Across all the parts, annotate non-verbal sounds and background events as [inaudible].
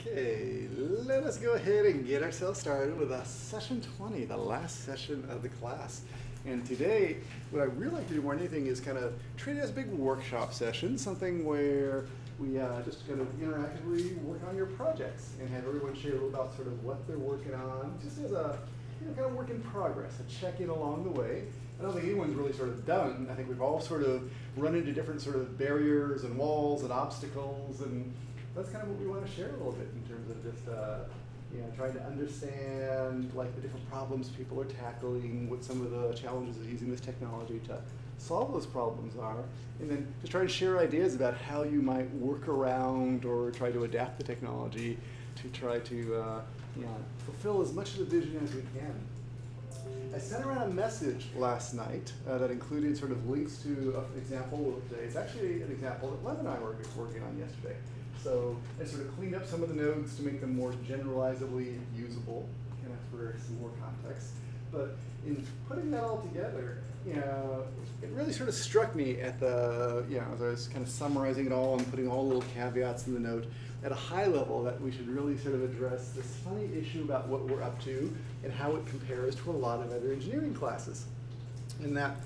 Okay, let us go ahead and get ourselves started with a session 20, the last session of the class. And today, what I really like to do more than anything is kind of treat it as a big workshop session, something where we uh, just kind of interactively work on your projects and have everyone share a little about sort of what they're working on, just as a you know, kind of work in progress, a check-in along the way. I don't think anyone's really sort of done. I think we've all sort of run into different sort of barriers and walls and obstacles and that's kind of what we want to share a little bit in terms of just uh, you know trying to understand like the different problems people are tackling, what some of the challenges of using this technology to solve those problems are, and then just try to share ideas about how you might work around or try to adapt the technology to try to uh, you know, fulfill as much of the vision as we can. I sent around a message last night uh, that included sort of links to an example of today. It's actually an example that Lev and I were working on yesterday. So I sort of cleaned up some of the nodes to make them more generalizably usable, kind of for some more context. But in putting that all together, you know, it really sort of struck me at the, you know, as I was kind of summarizing it all and putting all the little caveats in the note, at a high level that we should really sort of address this funny issue about what we're up to and how it compares to a lot of other engineering classes. And that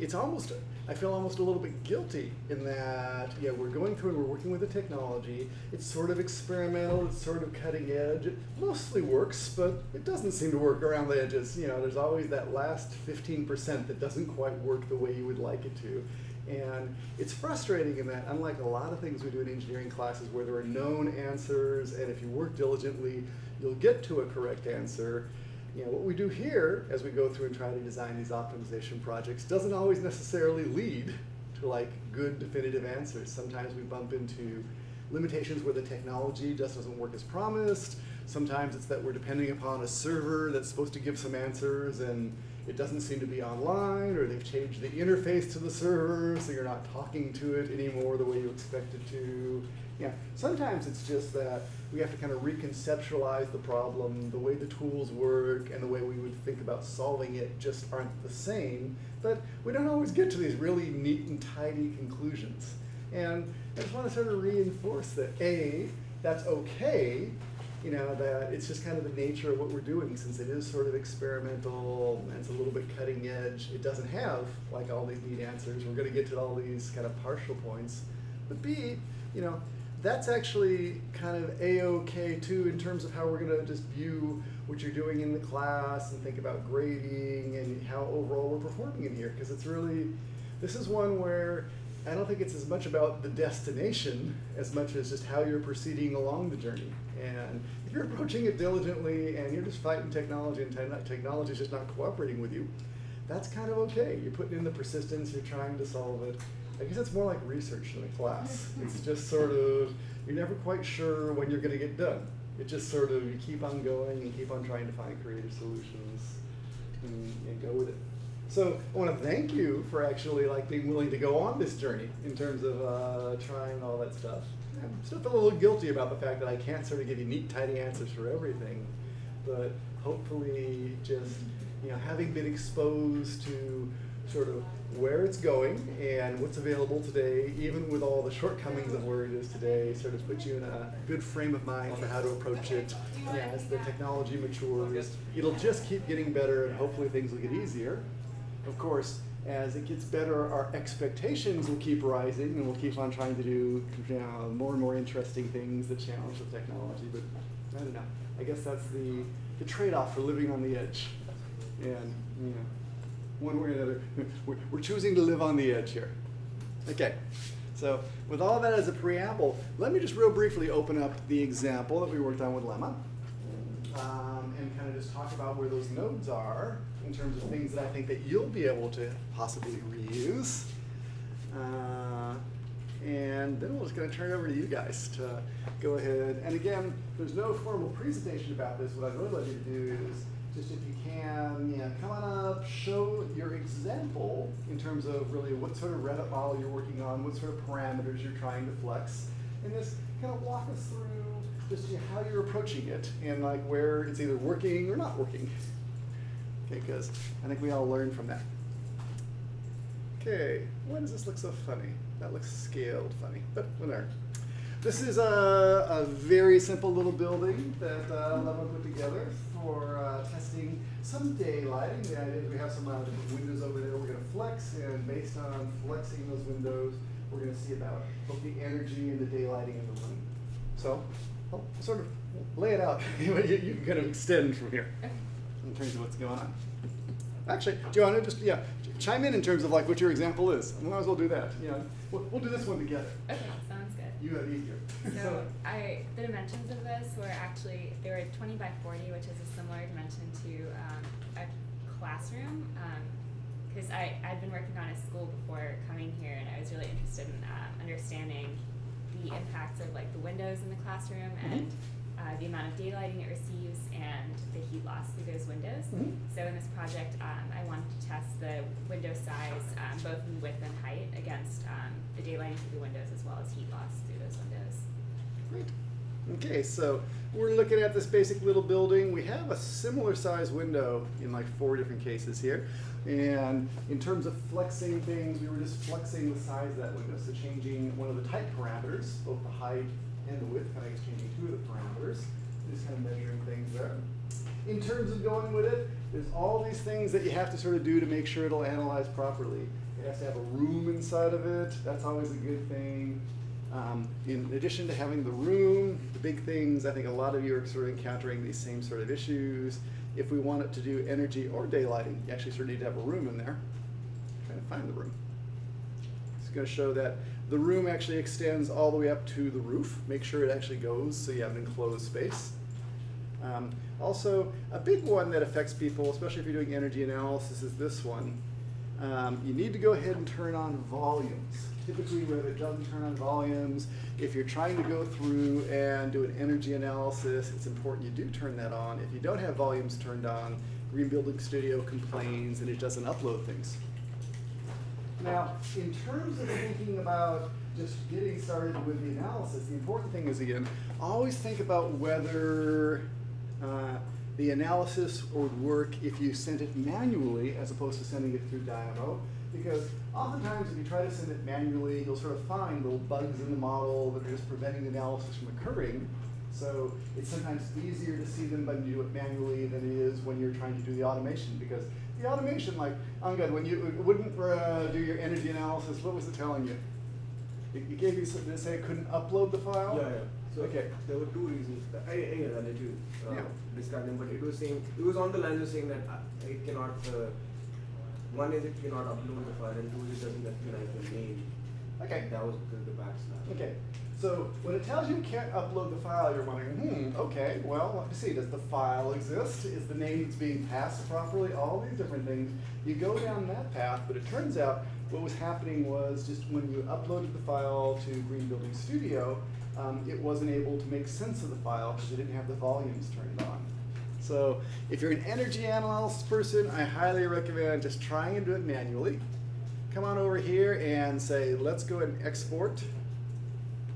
it's almost I feel almost a little bit guilty in that, yeah, we're going through and we're working with the technology. It's sort of experimental, it's sort of cutting edge. It mostly works, but it doesn't seem to work around the edges. You know, there's always that last 15% that doesn't quite work the way you would like it to. And it's frustrating in that, unlike a lot of things we do in engineering classes where there are known answers, and if you work diligently, you'll get to a correct answer you know, what we do here as we go through and try to design these optimization projects doesn't always necessarily lead to like good definitive answers. Sometimes we bump into limitations where the technology just doesn't work as promised. Sometimes it's that we're depending upon a server that's supposed to give some answers and it doesn't seem to be online or they've changed the interface to the server so you're not talking to it anymore the way you expect it to. Yeah, sometimes it's just that we have to kind of reconceptualize the problem, the way the tools work, and the way we would think about solving it just aren't the same. But we don't always get to these really neat and tidy conclusions. And I just want to sort of reinforce that A, that's okay, you know, that it's just kind of the nature of what we're doing since it is sort of experimental and it's a little bit cutting edge. It doesn't have like all these neat answers. We're going to get to all these kind of partial points. But B, you know, that's actually kind of a-okay too in terms of how we're going to just view what you're doing in the class and think about grading and how overall we're performing in here because it's really this is one where I don't think it's as much about the destination as much as just how you're proceeding along the journey. And if you're approaching it diligently and you're just fighting technology and te technology is just not cooperating with you, that's kind of okay. You're putting in the persistence, you're trying to solve it. I guess it's more like research than a class. [laughs] It's just sort of, you're never quite sure when you're going to get done. It just sort of, you keep on going and keep on trying to find creative solutions and, and go with it. So I want to thank you for actually like being willing to go on this journey in terms of uh, trying all that stuff. I still feel a little guilty about the fact that I can't sort of give you neat, tidy answers for everything, but hopefully just you know having been exposed to sort of where it's going and what's available today, even with all the shortcomings of where it is today, sort of puts you in a good frame of mind for how to approach it yeah, as the technology matures. It'll just keep getting better and hopefully things will get easier. Of course, as it gets better, our expectations will keep rising and we'll keep on trying to do you know, more and more interesting things that challenge the technology. But I don't know. I guess that's the, the trade-off for living on the edge. And, you know, one way or another. [laughs] We're, choosing to live on the edge here. Okay, so with all that as a preamble, let me just real briefly open up the example that we worked on with Lemma um, and kind of just talk about where those nodes are in terms of things that I think that you'll be able to possibly reuse. Uh, and then we're just going to turn it over to you guys to go ahead. And again, there's no formal presentation about this. What I'd really like you to do is just if you can, yeah, come on up, show your example in terms of really what sort of Revit model you're working on, what sort of parameters you're trying to flex, and just kind of walk us through just how you're approaching it and like where it's either working or not working. Okay, because I think we all learn from that. Okay, why does this look so funny? That looks scaled funny, but whatever. this is a, a very simple little building that uh, Leva put together for uh, testing some daylighting. The idea is we have some uh, different windows over there we're going to flex, and based on flexing those windows, we're going to see about both the energy and the daylighting in the room. So, I'll sort of lay it out. [laughs] you, you can kind of extend from here in terms of what's going on. Actually, do you want to just yeah chime in in terms of like what your example is? I might as well do that. You know, we'll, we'll do this one together. Okay, sounds good. You have easier. So I, the dimensions of this were actually, they were twenty by forty, which is a similar dimension to, um, a classroom. Um, cause I, I'd been working on a school before coming here and I was really interested in, um, understanding the impacts of like the windows in the classroom Mhm. and, uh, the amount of daylighting it receives and the heat loss through those windows. Mhm. So in this project, um, I wanted to test the window size, um, both in width and height against, um, the daylighting through the windows as well as heat loss through those windows. Great. Okay, so we're looking at this basic little building. We have a similar size window in like four different cases here. And in terms of flexing things, we were just flexing the size of that window. So changing one of the type parameters, both the height and the width, kind of changing two of the parameters. Just kind of measuring things there. In terms of going with it, there's all these things that you have to sort of do to make sure it'll analyze properly. It has to have a room inside of it. That's always a good thing. Um, in addition to having the room, the big things, I think a lot of you are sort of encountering these same sort of issues. If we want it to do energy or daylighting, you actually sort of need to have a room in there. Trying to find the room. It's going to show that the room actually extends all the way up to the roof. Make sure it actually goes so you have an enclosed space. Um, also, a big one that affects people, especially if you're doing energy analysis, is this one. Um, you need to go ahead and turn on volumes. Typically, where it doesn't turn on volumes. If you're trying to go through and do an energy analysis, it's important you do turn that on. If you don't have volumes turned on, Green Building Studio complains and it doesn't upload things. Now, in terms of thinking about just getting started with the analysis, the important thing is again, always think about whether uh, the analysis would work if you sent it manually as opposed to sending it through Dynamo. Because oftentimes if you try to send it manually, you'll sort of find little bugs in the model that are just preventing the analysis from occurring. So it's sometimes easier to see them when you do it manually than it is when you're trying to do the automation because the automation, like, Angad, when you wouldn't uh, do your energy analysis, what was it telling you? It, it gave you something to say it couldn't upload the file? Yeah, yeah. So Okay. there were two reasons. I, I, I'll let you uh, Yeah. describe them, but it was saying it was on the lines of saying that uh, it cannot. Uh, one is it cannot upload the file, and two is it doesn't recognize the name. Okay. That was because of the backslash. Okay, so when it tells you you can't upload the file, you're wondering, hmm, okay, well, let me see, does the file exist? Is the name that's being passed properly? All these different things. You go down that path, but it turns out what was happening was just when you uploaded the file to Green Building Studio, um, it wasn't able to make sense of the file because it didn't have the volumes turned on. So if you're an energy analysis person, I highly recommend just trying and do it manually. Come on over here and say, let's go and export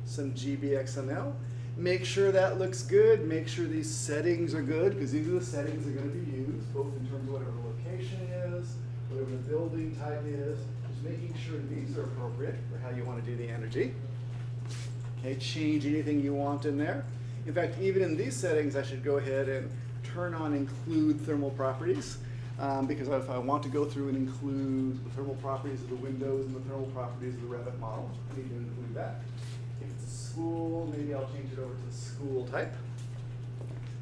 some GBXML. Make sure that looks good. Make sure these settings are good because these are the settings that are going to be used, both in terms of whatever the location is, whatever the building type is. Just making sure these are appropriate for how you want to do the energy. Okay, change anything you want in there. In fact, even in these settings, I should go ahead and turn on include thermal properties. Um, because if I want to go through and include the thermal properties of the windows and the thermal properties of the Revit model, I need to include that. If it's a school, maybe I'll change it over to school type.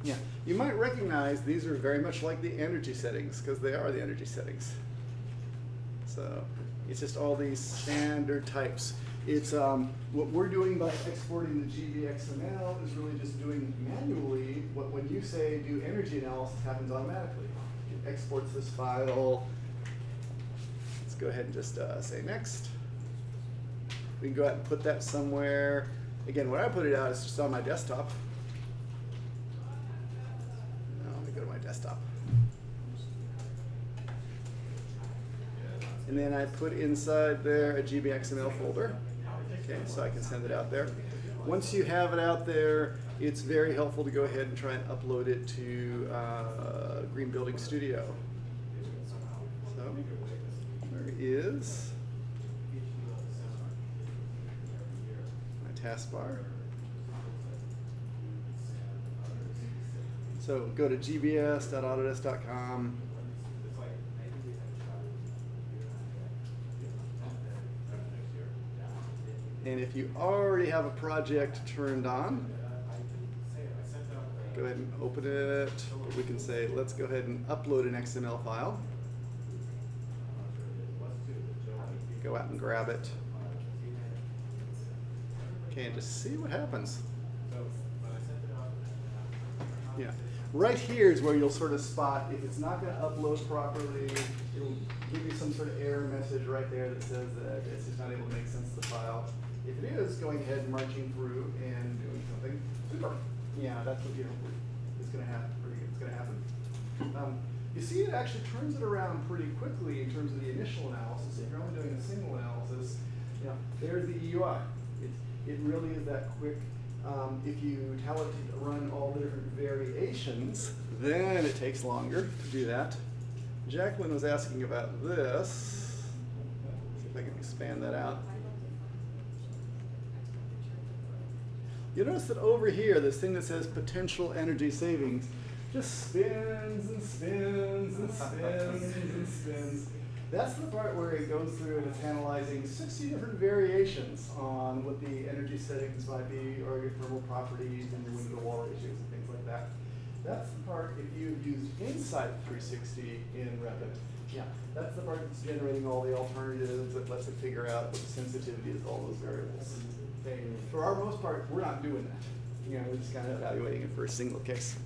Yeah, you might recognize these are very much like the energy settings because they are the energy settings. So it's just all these standard types. It's um, what we're doing by exporting the GBXML is really just doing manually what when you say do energy analysis happens automatically. It exports this file. Let's go ahead and just uh, say next. We can go out and put that somewhere. Again, when I put it out, it's just on my desktop. Now let me go to my desktop. And then I put inside there a GBXML folder. Okay, so I can send it out there. Once you have it out there, it's very helpful to go ahead and try and upload it to uh, Green Building Studio. So there is my taskbar. So go to gbs.autodesk.com And if you already have a project turned on, go ahead and open it. We can say, let's go ahead and upload an XML file. Go out and grab it. Okay, and just see what happens. Yeah. Right here is where you'll sort of spot if it's not going to upload properly, it'll give you some sort of error message right there that says that it's just not able to make sense of the file. If it is, going ahead and marching through and doing something super. Yeah, that's what you is going to happen. Pretty. It's going to happen. Um, you see, it actually turns it around pretty quickly in terms of the initial analysis. If you're only doing a single analysis, you know, there's the EUI. It's, it really is that quick. Um, if you tell it to run all the different variations, then it takes longer to do that. Jacqueline was asking about this. See if I can expand that out. You notice that over here, this thing that says potential energy savings just spins and spins and spins and spins. That's the part where it goes through and it's analyzing 60 different variations on what the energy settings might be or your thermal properties and your window wall ratios and things like that. That's the part if you've used Insight 360 in Revit. Yeah, that's the part that's generating all the alternatives that lets it figure out what the sensitivity is, all those variables. For our most part, we're not doing that. You know, we're just kind of evaluating it for a single case.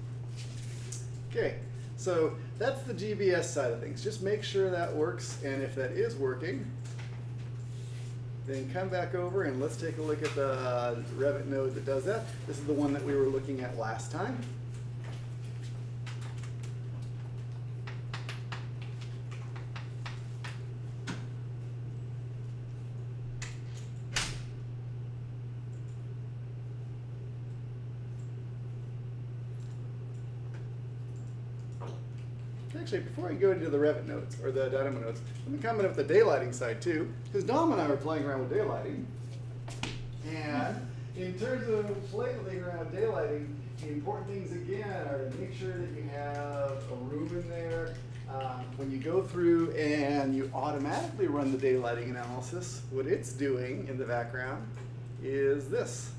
Okay, so that's the GBS side of things. Just make sure that works, and if that is working, then come back over and let's take a look at the Revit node that does that. This is the one that we were looking at last time. Actually, before I go into the Revit nodes or the Dynamo nodes, let me comment with the daylighting side too, because Dom and I were playing around with daylighting. And in terms of playing around with daylighting, the important things again are to make sure that you have a room in there. Um, when you go through and you automatically run the daylighting analysis, what it's doing in the background is this.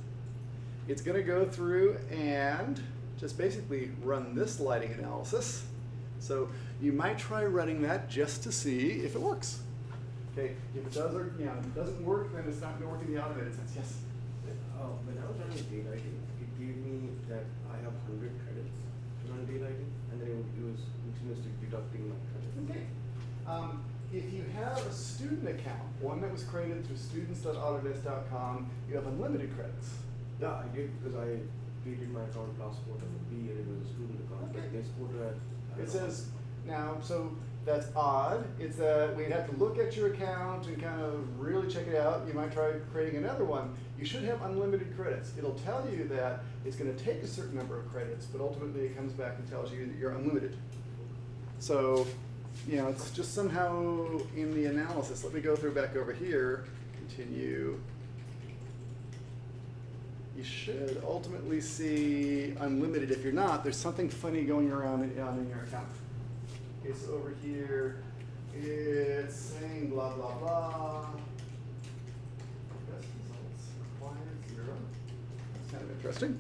It's going to go through and just basically run this lighting analysis. So you might try running that just to see if it works. Okay, if it does or you know, if it doesn't work, then it's not going to work in the automated sense. Yes. Uh, when I was running daylighting, it gave me that I have 100 credits to run daylighting, and then it, would, was continuously deducting my credits. Okay. Um, if you have a student account, one that was created through students.autodesk.com, you have unlimited credits. Yeah, I did because I created my account last quarter with B and it was a student account. Okay. But this quarter, It says now, so that's odd. It's that we'd have to look at your account and kind of really check it out. You might try creating another one. You should have unlimited credits. It'll tell you that it's going to take a certain number of credits, but ultimately it comes back and tells you that you're unlimited. So, you know, it's just somehow in the analysis. Let me go through back over here. Continue. You should ultimately see unlimited. If you're not, there's something funny going around in, on in your account. Okay, so over here, it's saying blah, blah, blah. Best results required, zero. That's kind of interesting.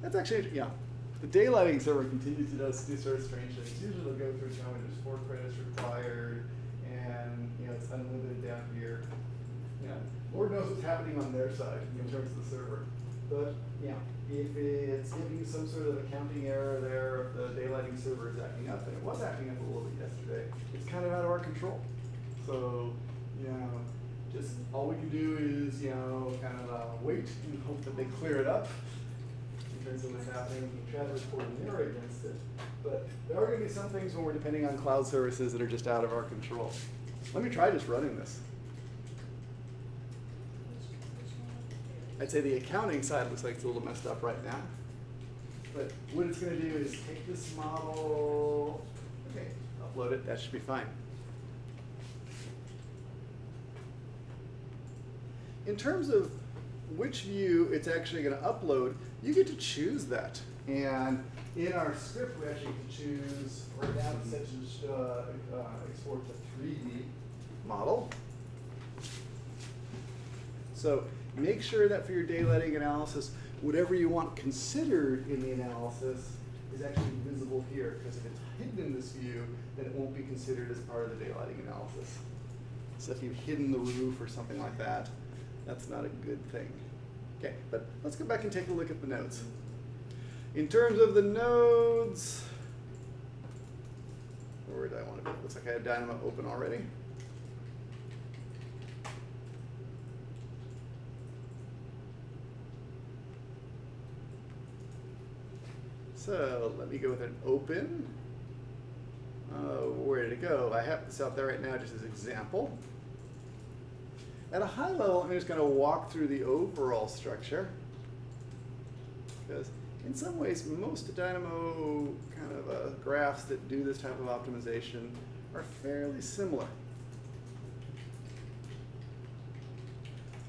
That's actually, yeah. The daylighting server continues to do, sort of strange things. Usually they'll go through telling there's four credits required, and you know it's unlimited down here. Yeah, Lord knows what's happening on their side in terms of the server. But yeah, if it's giving you some sort of accounting error there, if the daylighting server is acting up, and it was acting up a little bit yesterday, it's kind of out of our control. So, you know, just all we can do is, you know, kind of uh, wait and hope that they clear it up in terms of what's happening. We try to report an error against it. But there are going to be some things when we're depending on cloud services that are just out of our control. Let me try just running this. I'd say the accounting side looks like it's a little messed up right now. But what it's going to do is take this model, okay, upload it, that should be fine. in terms of which view it's actually going to upload, you get to choose that. And in our script, we actually to choose, right now it's set to uh, uh, export to 3D model. So make sure that for your daylighting analysis, whatever you want considered in the analysis is actually visible here. Because if it's hidden in this view, then it won't be considered as part of the daylighting analysis. So if you've hidden the roof or something like that, that's not a good thing. Okay, but let's go back and take a look at the nodes. In terms of the nodes, where did I want to be? Looks like I have Dynamo open already. So let me go with an open. Uh, where did it go? I have this out there right now just as an example. At a high level, I'm just going to walk through the overall structure. Because in some ways, most Dynamo kind of uh, graphs that do this type of optimization are fairly similar.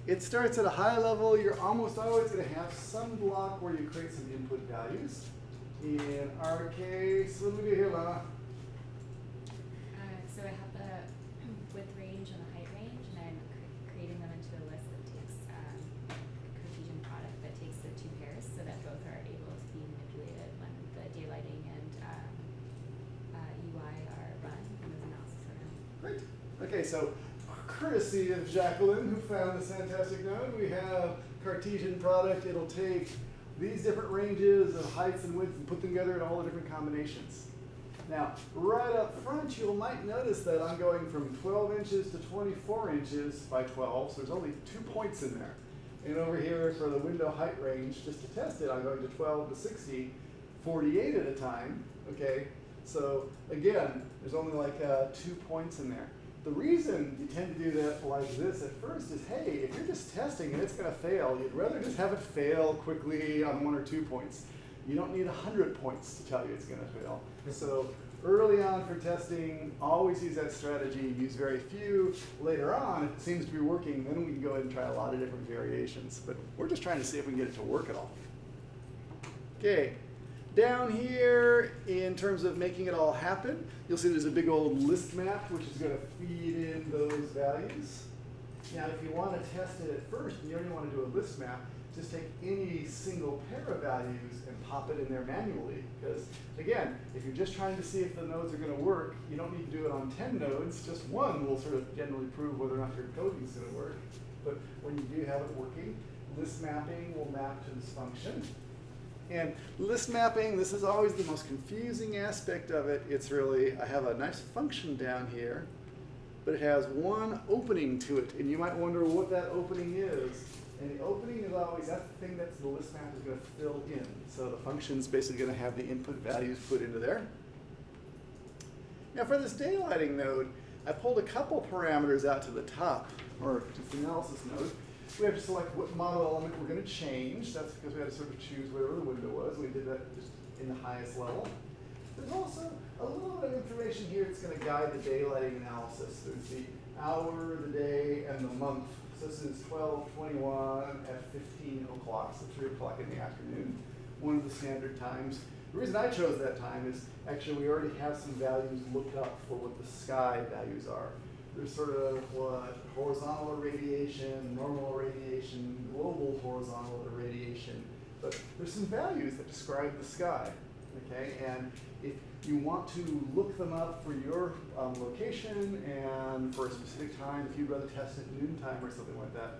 It starts at a high level. You're almost always going to have some block where you create some input values. In our case, do we do here, Lana? Uh, so I have the width range and the height range, and I'm cr- creating them into a list that takes um, a Cartesian product that takes the two pairs, so that both are able to be manipulated when the daylighting and um, uh, UI are run and those analysis are run. Great. Okay, so courtesy of Jacqueline, who found this fantastic node, we have Cartesian product. It'll take these different ranges of heights and widths and put them together in all the different combinations. Now, right up front, you might notice that I'm going from 12 inches to 24 inches by 12, so there's only two points in there. And over here for the window height range, just to test it, I'm going to 12 to 60, 48 at a time, okay? So again, there's only like uh, two points in there. The reason you tend to do that like this at first is, hey, if you're just testing and it's going to fail, you'd rather just have it fail quickly on one or two points. You don't need 100 points to tell you it's going to fail. So early on for testing, always use that strategy. Use very few. Later on, if it seems to be working, then we can go ahead and try a lot of different variations. But we're just trying to see if we can get it to work at all. Okay, down here, in terms of making it all happen, you'll see there's a big old list map, which is going to feed in those values. Now, if you want to test it at first, and you only want to do a list map, just take any single pair of values and pop it in there manually. Because, again, if you're just trying to see if the nodes are going to work, you don't need to do it on 10 nodes. Just one will sort of generally prove whether or not your coding is going to work. But when you do have it working, list mapping will map to this function. And list mapping, this is always the most confusing aspect of it. It's really, I have a nice function down here, but it has one opening to it. And you might wonder what that opening is. And the opening is always, that's the thing that the list map is going to fill in. So the function's basically going to have the input values put into there. Now for this daylighting node, I pulled a couple parameters out to the top, or just the analysis node. We have to select what model element we're going to change. That's because we had to sort of choose whatever the window was. We did that just in the highest level. There's also a little bit of information here that's going to guide the daylighting analysis. There's the hour, the day, and the month. So this is 1221 at 15 o'clock, so 3 o'clock in the afternoon, one of the standard times. The reason I chose that time is actually we already have some values looked up for what the sky values are. There's sort of what horizontal irradiation, normal irradiation, global horizontal irradiation. But there's some values that describe the sky, okay? And if you want to look them up for your um, location and for a specific time, if you'd rather test at noontime or something like that,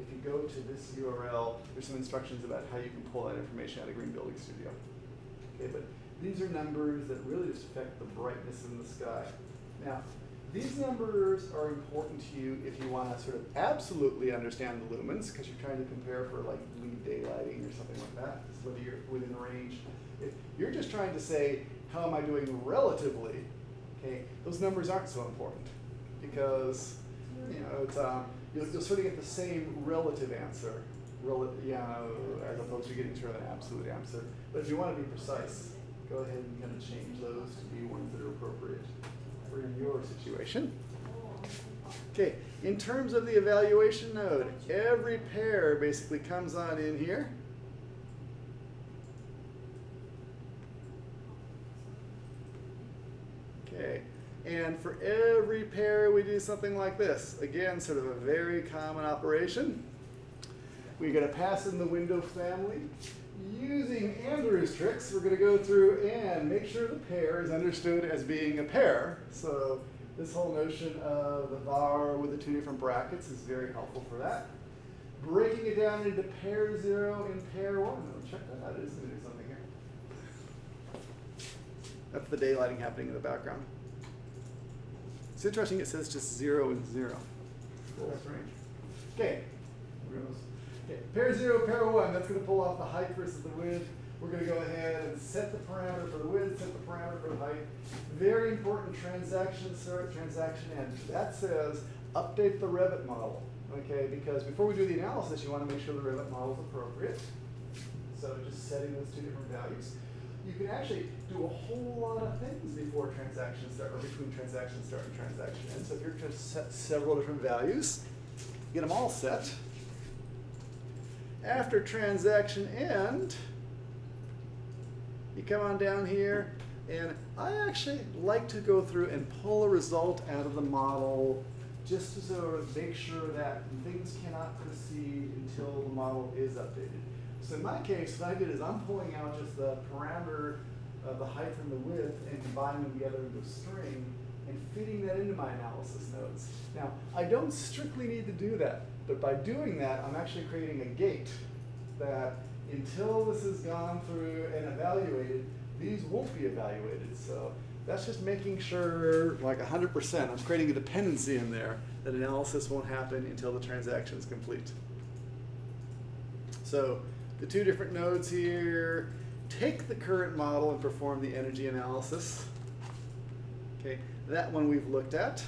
if you go to this URL, there's some instructions about how you can pull that information out of Green Building Studio. Okay, but these are numbers that really just affect the brightness in the sky. Now, these numbers are important to you if you want to sort of absolutely understand the lumens, because you're trying to compare for like LEED daylighting or something like that, whether you're within range. If you're just trying to say, how am I doing relatively, okay, those numbers aren't so important because, you know, it's, um, you'll, you'll sort of get the same relative answer, rel you know, as opposed to getting sort of an absolute answer. But if you want to be precise, go ahead and kind of change those to be ones that are appropriate for your situation. Okay, in terms of the evaluation node, every pair basically comes on in here. Okay, and for every pair we do something like this. Again, sort of a very common operation. We're going to pass in the window family. Using Andrew's tricks, we're going to go through and make sure the pair is understood as being a pair. So this whole notion of the var with the two different brackets is very helpful for that. Breaking it down into pair zero and pair one. Oh, check that out. It is going to do something here. That's the daylighting happening in the background. It's interesting. It says just zero and zero. That's range. Okay. Okay, pair zero, pair one, that's going to pull off the height versus the width. We're going to go ahead and set the parameter for the width, set the parameter for the height. Very important transaction start, transaction end. That says update the Revit model, okay? Because before we do the analysis, you want to make sure the Revit model is appropriate. So just setting those two different values. You can actually do a whole lot of things before transaction start, or between transaction start and transaction end. So if you're to set several different values, get them all set after transaction end, you come on down here, and I actually like to go through and pull a result out of the model just to sort of make sure that things cannot proceed until the model is updated. So in my case, what I did is I'm pulling out just the parameter of the height and the width and combining them together into a string and feeding that into my analysis nodes. Now, I don't strictly need to do that. But by doing that, I'm actually creating a gate that until this has gone through and evaluated, these won't be evaluated. So that's just making sure, like 100%, I'm creating a dependency in there that analysis won't happen until the transaction is complete. So the two different nodes here, take the current model and perform the energy analysis. Okay, that one we've looked at.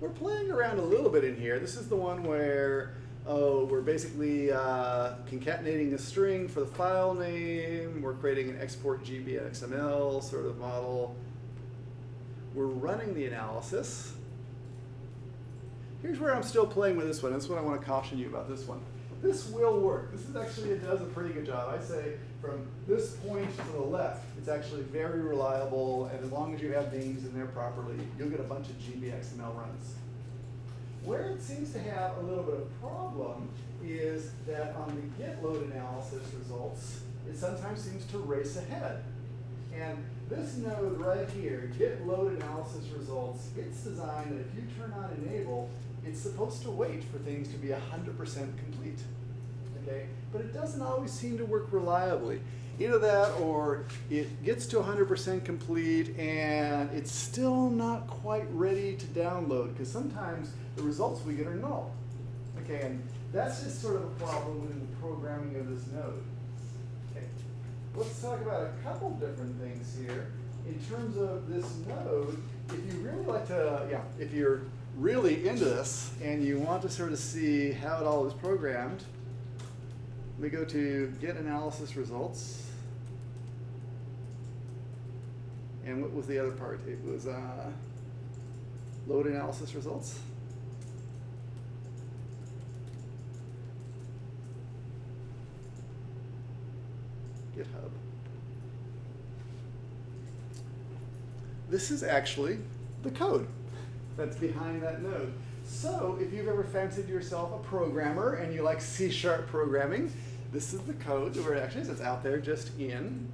We're playing around a little bit in here. This is the one where oh, we're basically uh, concatenating a string for the file name. We're creating an export GB XML sort of model. We're running the analysis. Here's where I'm still playing with this one. This is what I want to caution you about this one. This will work. This is actually, it does a pretty good job. I say from this point to the left, it's actually very reliable, and as long as you have names in there properly, you'll get a bunch of GBXML runs. Where it seems to have a little bit of problem is that on the get load analysis results, it sometimes seems to race ahead. And this node right here, get load analysis results, it's designed that if you turn on enable, it's supposed to wait for things to be 100% complete. Okay? But it doesn't always seem to work reliably. Either that or it gets to 100% complete and it's still not quite ready to download because sometimes the results we get are null. Okay, and that's just sort of a problem within the programming of this node. Okay, let's talk about a couple different things here. In terms of this node, if you really like to, yeah, if you're really into this and you want to sort of see how it all is programmed, we go to get analysis results. And what was the other part? It was uh, load analysis results. GitHub. This is actually the code that's behind that node. So if you've ever fancied yourself a programmer and you like C-sharp programming, this is the code where it actually is. It's out there just in.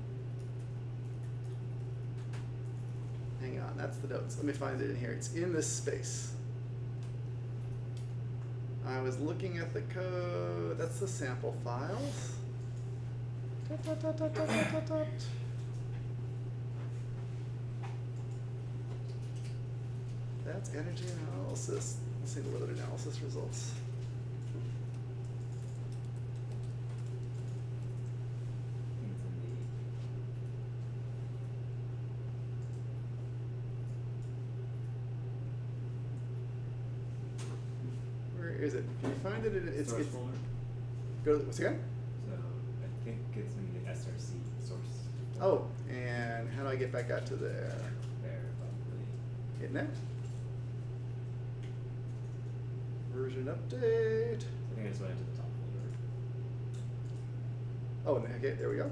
Hang on, that's the notes. Let me find it in here. It's in this space. I was looking at the code. That's the sample files. Dot, dot, dot, That's energy analysis. Let's see the load analysis results. Where is it? Can you find it? It's, source it's folder. go to what's again? So I think it's in the SRC source Oh, and how do I get back out to there? There, probably. Hitting. Version update. I think I just went into the top folder. Oh, and okay, there we go.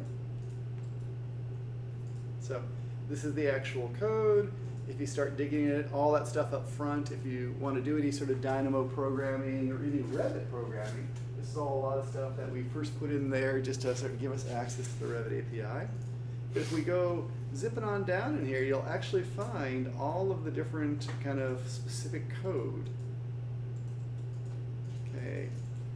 So this is the actual code. If you start digging in it, all that stuff up front, if you want to do any sort of Dynamo programming or any Revit programming, this is all a lot of stuff that we first put in there just to sort of give us access to the Revit API. But if we go zipping on down in here, you'll actually find all of the different kind of specific code.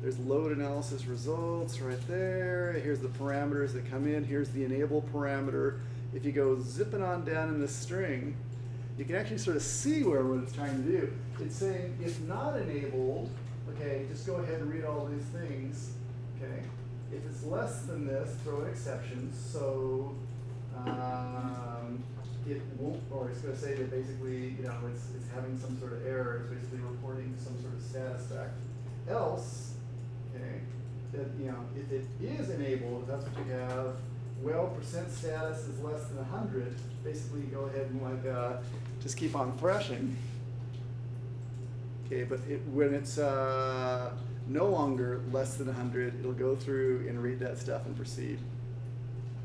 There's load analysis results right there. Here's the parameters that come in. Here's the enable parameter. If you go zipping on down in this string, you can actually sort of see where what it's trying to do. It's saying if not enabled, okay, just go ahead and read all these things, okay? If it's less than this, throw an exception. So um, it won't, or it's going to say that basically, you know, it's, it's having some sort of error. It's basically reporting some sort of status back. Else, okay, that, you know, if it is enabled, if that's what you have, well, percent status is less than 100, basically go ahead and like, uh, just keep on threshing. Okay, but it, when it's uh, no longer less than 100, it'll go through and read that stuff and proceed.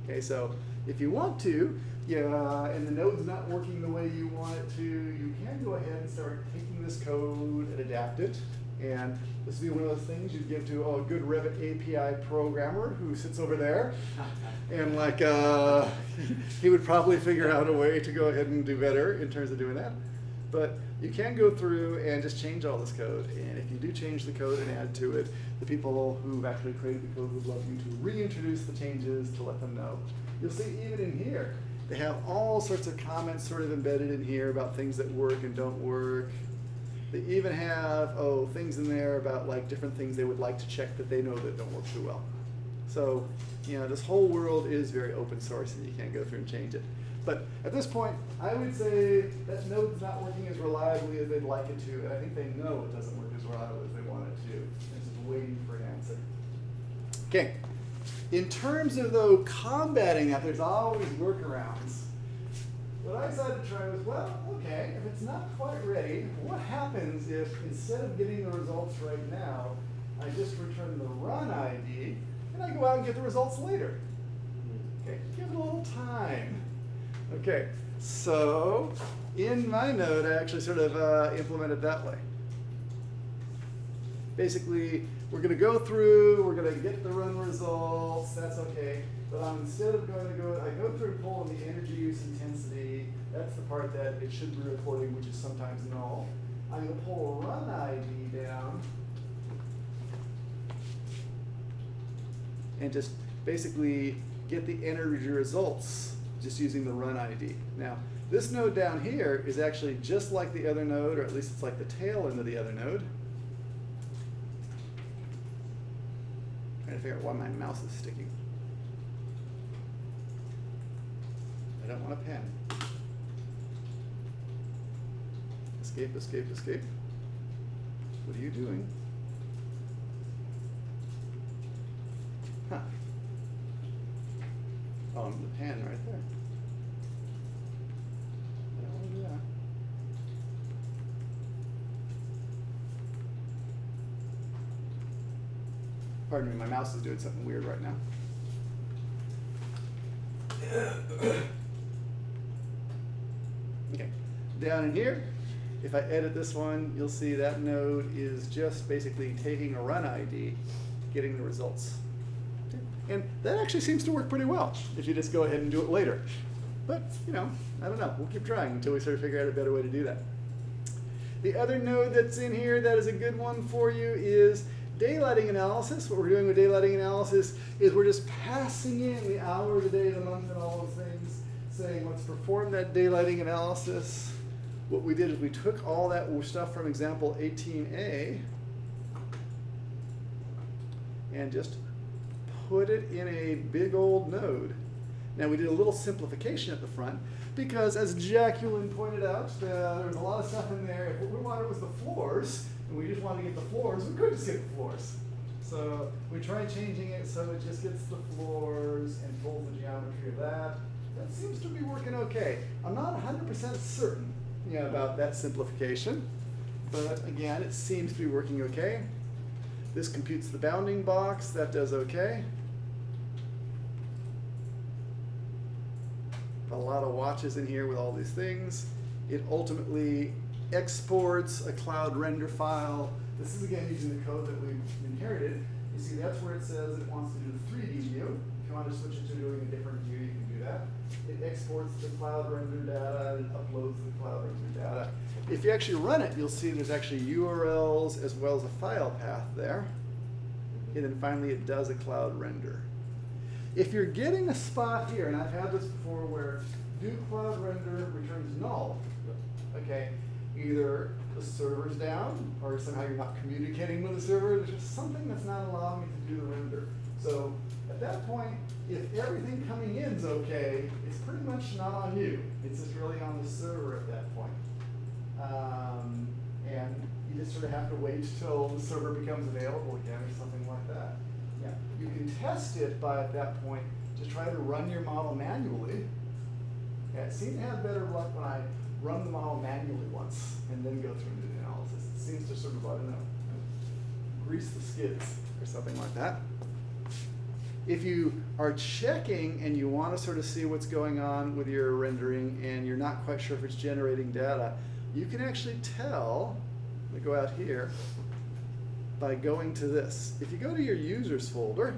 Okay, so if you want to, yeah, and the node's not working the way you want it to, you can go ahead and start taking this code and adapt it. And this would be one of those things you'd give to a good Revit API programmer who sits over there. And like, uh, he would probably figure out a way to go ahead and do better in terms of doing that. But you can go through and just change all this code. And if you do change the code and add to it, the people who've actually created the code would love you to reintroduce the changes to let them know. You'll see even in here, they have all sorts of comments sort of embedded in here about things that work and don't work. They even have, oh, things in there about like different things they would like to check that they know that don't work too well. So, you know, this whole world is very open source and you can't go through and change it. But at this point, I would say that node's not working as reliably as they'd like it to, and I think they know it doesn't work as reliably as they want it to. They're just waiting for an answer. Okay. In terms of though combating that, there's always workarounds. What I decided to try was, well, okay, if it's not quite ready, what happens if instead of getting the results right now, I just return the run ID and I go out and get the results later? Okay, give it a little time. Okay, so in my node, I actually sort of uh, implement it that way. Basically, we're going to go through, we're going to get the run results, that's okay. But um, instead of going to go, I go through pulling the energy use intensity, that's the part that it should be reporting, which is sometimes null. I'm going to pull a run ID down and just basically get the energy results just using the run ID. Now, this node down here is actually just like the other node, or at least it's like the tail end of the other node. Trying to figure out why my mouse is sticking. Don't want a pen. Escape, escape, escape. What are you doing? Huh. Oh, the pen right there. I don't want to do that. Pardon me, my mouse is doing something weird right now. [coughs] [coughs] [coughs] Okay, down in here, if I edit this one, you'll see that node is just basically taking a run ID, getting the results. And that actually seems to work pretty well if you just go ahead and do it later. But, you know, I don't know. We'll keep trying until we sort of figure out a better way to do that. The other node that's in here that is a good one for you is daylighting analysis. What we're doing with daylighting analysis is we're just passing in the hour, the day, the month, and all those things, saying let's perform that daylighting analysis. What we did is we took all that stuff from example 18a and just put it in a big old node. Now we did a little simplification at the front because as Jacqueline pointed out, uh, there was a lot of stuff in there. If what we wanted was the floors, and we just wanted to get the floors, we could just get the floors. So we tried changing it so it just gets the floors and pulls the geometry of that. That seems to be working okay. I'm not 100% certain you know, about that simplification, but again, it seems to be working okay. This computes the bounding box, that does okay. A lot of watches in here with all these things. It ultimately exports a cloud render file. This is again using the code that we inherited. You see that's where it says it wants to do the 3D view. If you want to switch it to doing a different view, that. It exports the cloud render data and uploads the cloud render data. If you actually run it, you'll see there's actually URLs as well as a file path there. And then finally it does a cloud render. If you're getting a spot here, and I've had this before where do cloud render returns null, okay, either the server's down or somehow you're not communicating with the server, there's just something that's not allowing me to do the render. So that point, if everything coming in is okay, it's pretty much not on you. It's just really on the server at that point. Um, and you just sort of have to wait till the server becomes available again or something like that. Yeah. You can test it by at that point to try to run your model manually. Yeah, it seemed to have better luck when I run the model manually once and then go through and do the analysis. It seems to sort of, I don't know, grease the skids or something like that. If you are checking and you want to sort of see what's going on with your rendering and you're not quite sure if it's generating data, you can actually tell, let me go out here, by going to this. If you go to your users folder,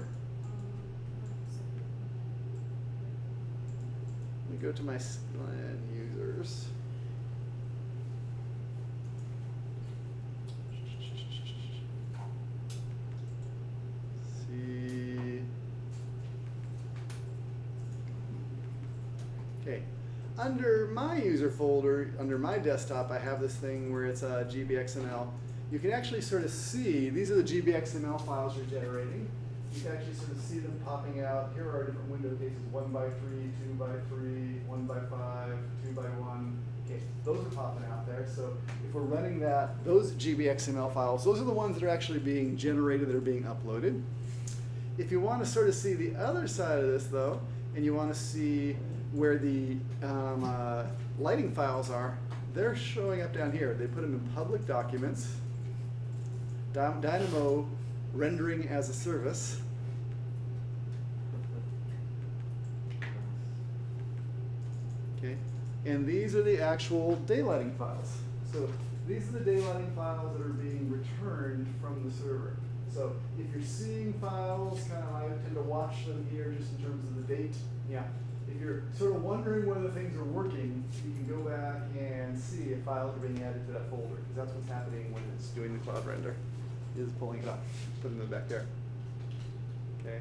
let me go to my Skylin users. See. Okay. Under my user folder, under my desktop, I have this thing where it's uh, a GBXML. You can actually sort of see, these are the GBXML files you're generating. You can actually sort of see them popping out. Here are different window cases, one by three, two by three, one by five, two by one. Okay, those are popping out there. So if we're running that, those GBXML files, those are the ones that are actually being generated, that are being uploaded. If you want to sort of see the other side of this though, and you want to see where the um, uh, lighting files are, they're showing up down here. They put them in public documents, Dynamo rendering as a service. Okay, and these are the actual daylighting files. So these are the daylighting files that are being returned from the server. So if you're seeing files, kind of I tend to watch them here just in terms of the date. Yeah. You're sort of wondering whether the things are working, you can go back and see if files are being added to that folder, because that's what's happening when it's doing the cloud render, is pulling it up, putting it back there. Okay.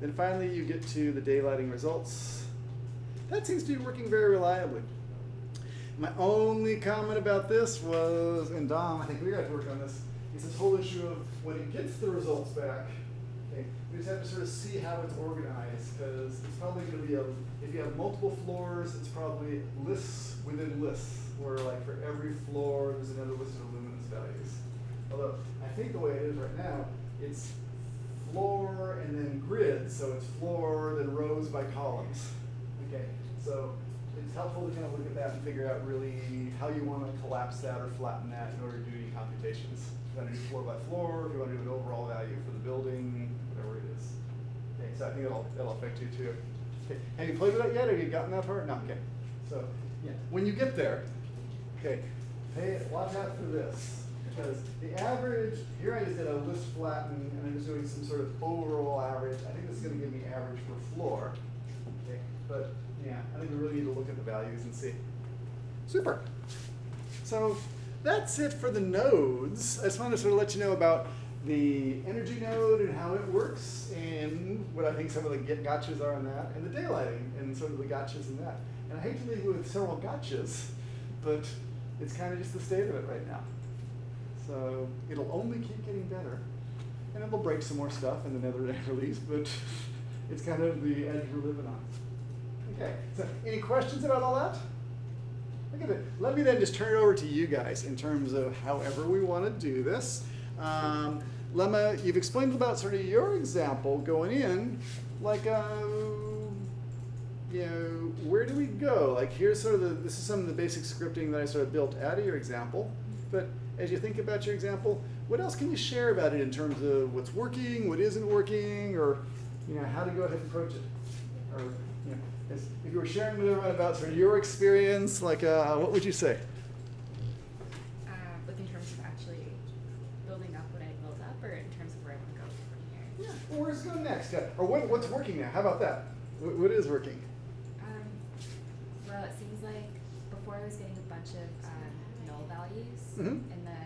Then finally you get to the daylighting results. That seems to be working very reliably. My only comment about this was, and Dom, I think we got to work on this, is this whole issue of when it gets the results back, okay, we just have to sort of see how it's organized, because it's probably going to be a, if you have multiple floors, it's probably lists within lists, where like for every floor, there's another list of luminance values. Although, I think the way it is right now, it's floor and then grid, so it's floor, then rows by columns. Okay, so it's helpful to kind of look at that and figure out really how you want to collapse that or flatten that in order to do any computations. If you want to do floor by floor, if you want to do an overall value for the building, whatever it is. Okay, so I think that'll, that'll affect you too. Okay, have you played with that yet? Have you gotten that far? No, okay. So, yeah, when you get there, okay, pay, watch out for this. Because the average, here I just did a list flatten, and I'm just doing some sort of overall average. I think this is going to give me average for floor. Okay, but yeah, I think we really need to look at the values and see. Super. So that's it for the nodes. I just wanted to sort of let you know about the energy node and how it works and what I think some of the get gotchas are on that and the daylighting and some of the gotchas in that. And I hate to leave you with several gotchas, but it's kind of just the state of it right now. So it'll only keep getting better. And it'll break some more stuff in the nether release, but it's kind of the edge we're living on. Okay, so any questions about all that? Look at it. Let me then just turn it over to you guys in terms of however we want to do this. Um, Lemma, you've explained about sort of your example going in, like, uh, you know, where do we go? Like, here's sort of the, this is some of the basic scripting that I sort of built out of your example. But as you think about your example, what else can you share about it in terms of what's working, what isn't working, or, you know, how to go ahead and approach it? Or, you know, if you were sharing with everyone about sort of your experience, like, uh, what would you say? Uh, like in terms of actually building up what I built up, or in terms of where I want to go from here. Yeah, well, where's going next? Yeah. Or what, what's working now? How about that? What, what is working? Um, well, it seems like before I was getting a bunch of um, null values Mhm. in the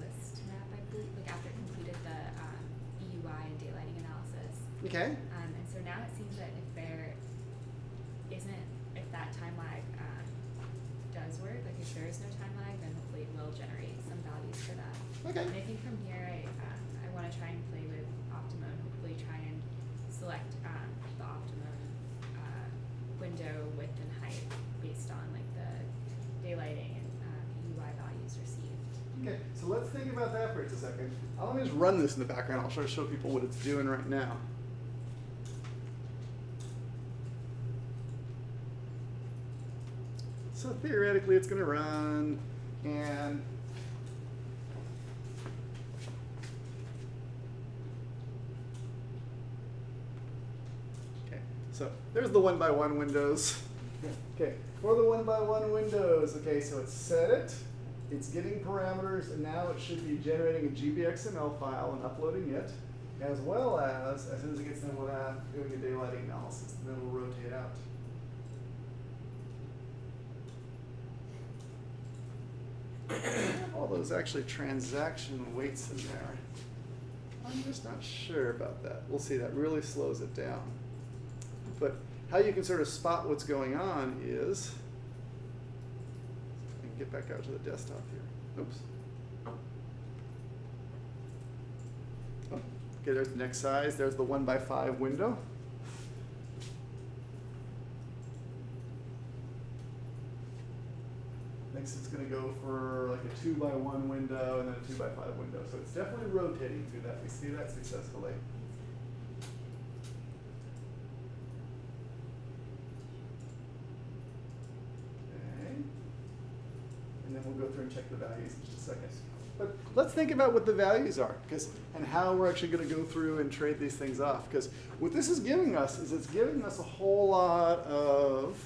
list map, I believe, like after it completed the um, EUI and daylighting analysis. Okay. Um, and so now it seems that if there isn't, if that time lag um, does work, like if there is no time lag, then hopefully it will generate some values for that. Okay. And I think from here, I, um, I want to try and play with Optimo and hopefully try and select um, the optimum uh, window width and height based on like the daylighting and um, UI values received. Okay, so let's think about that for just a second. Uh, let me just run this in the background. I'll try to show people what it's doing right now. So theoretically, it's going to run, and okay, so there's the one by one windows. Okay, for the one by one windows, okay, so it's set it, it's getting parameters, and now it should be generating a GBXML file and uploading it, as well as, as soon as it gets done with that, doing a daylighting analysis, and then we'll rotate out. All those actually transaction weights in there. I'm just not sure about that. We'll see, that really slows it down. But how you can sort of spot what's going on is, I can get back out to the desktop here. Oops. Oh, okay, there's the next size. There's the one by five window. Next, it's going to go for like a two by one window and then a two by five window. So it's definitely rotating through that. We see that successfully. Okay. And then we'll go through and check the values in just a second. But let's think about what the values are, because and how we're actually going to go through and trade these things off. Because what this is giving us is it's giving us a whole lot of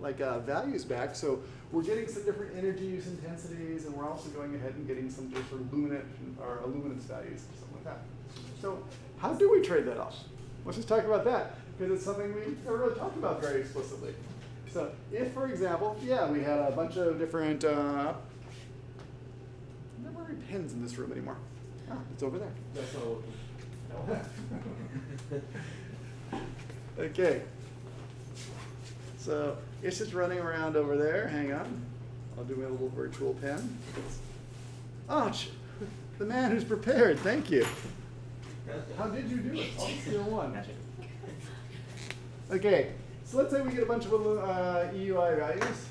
like uh, values back. So we're getting some different energy use intensities, and we're also going ahead and getting some different luminant or luminance values, something like that. So how do we trade that off? Let's just talk about that because it's something we never really talked about very explicitly. So if, for example, yeah, we had a bunch of different. Uh, I'm not wearing pens in this room anymore. Ah, it's over there. That's all. [laughs] Okay. So it's just running around over there. Hang on. I'll do my little virtual pen. Ouch! the man who's prepared. Thank you. How did you do it? All skill one. Magic. Okay, so let's say we get a bunch of uh, EUI values.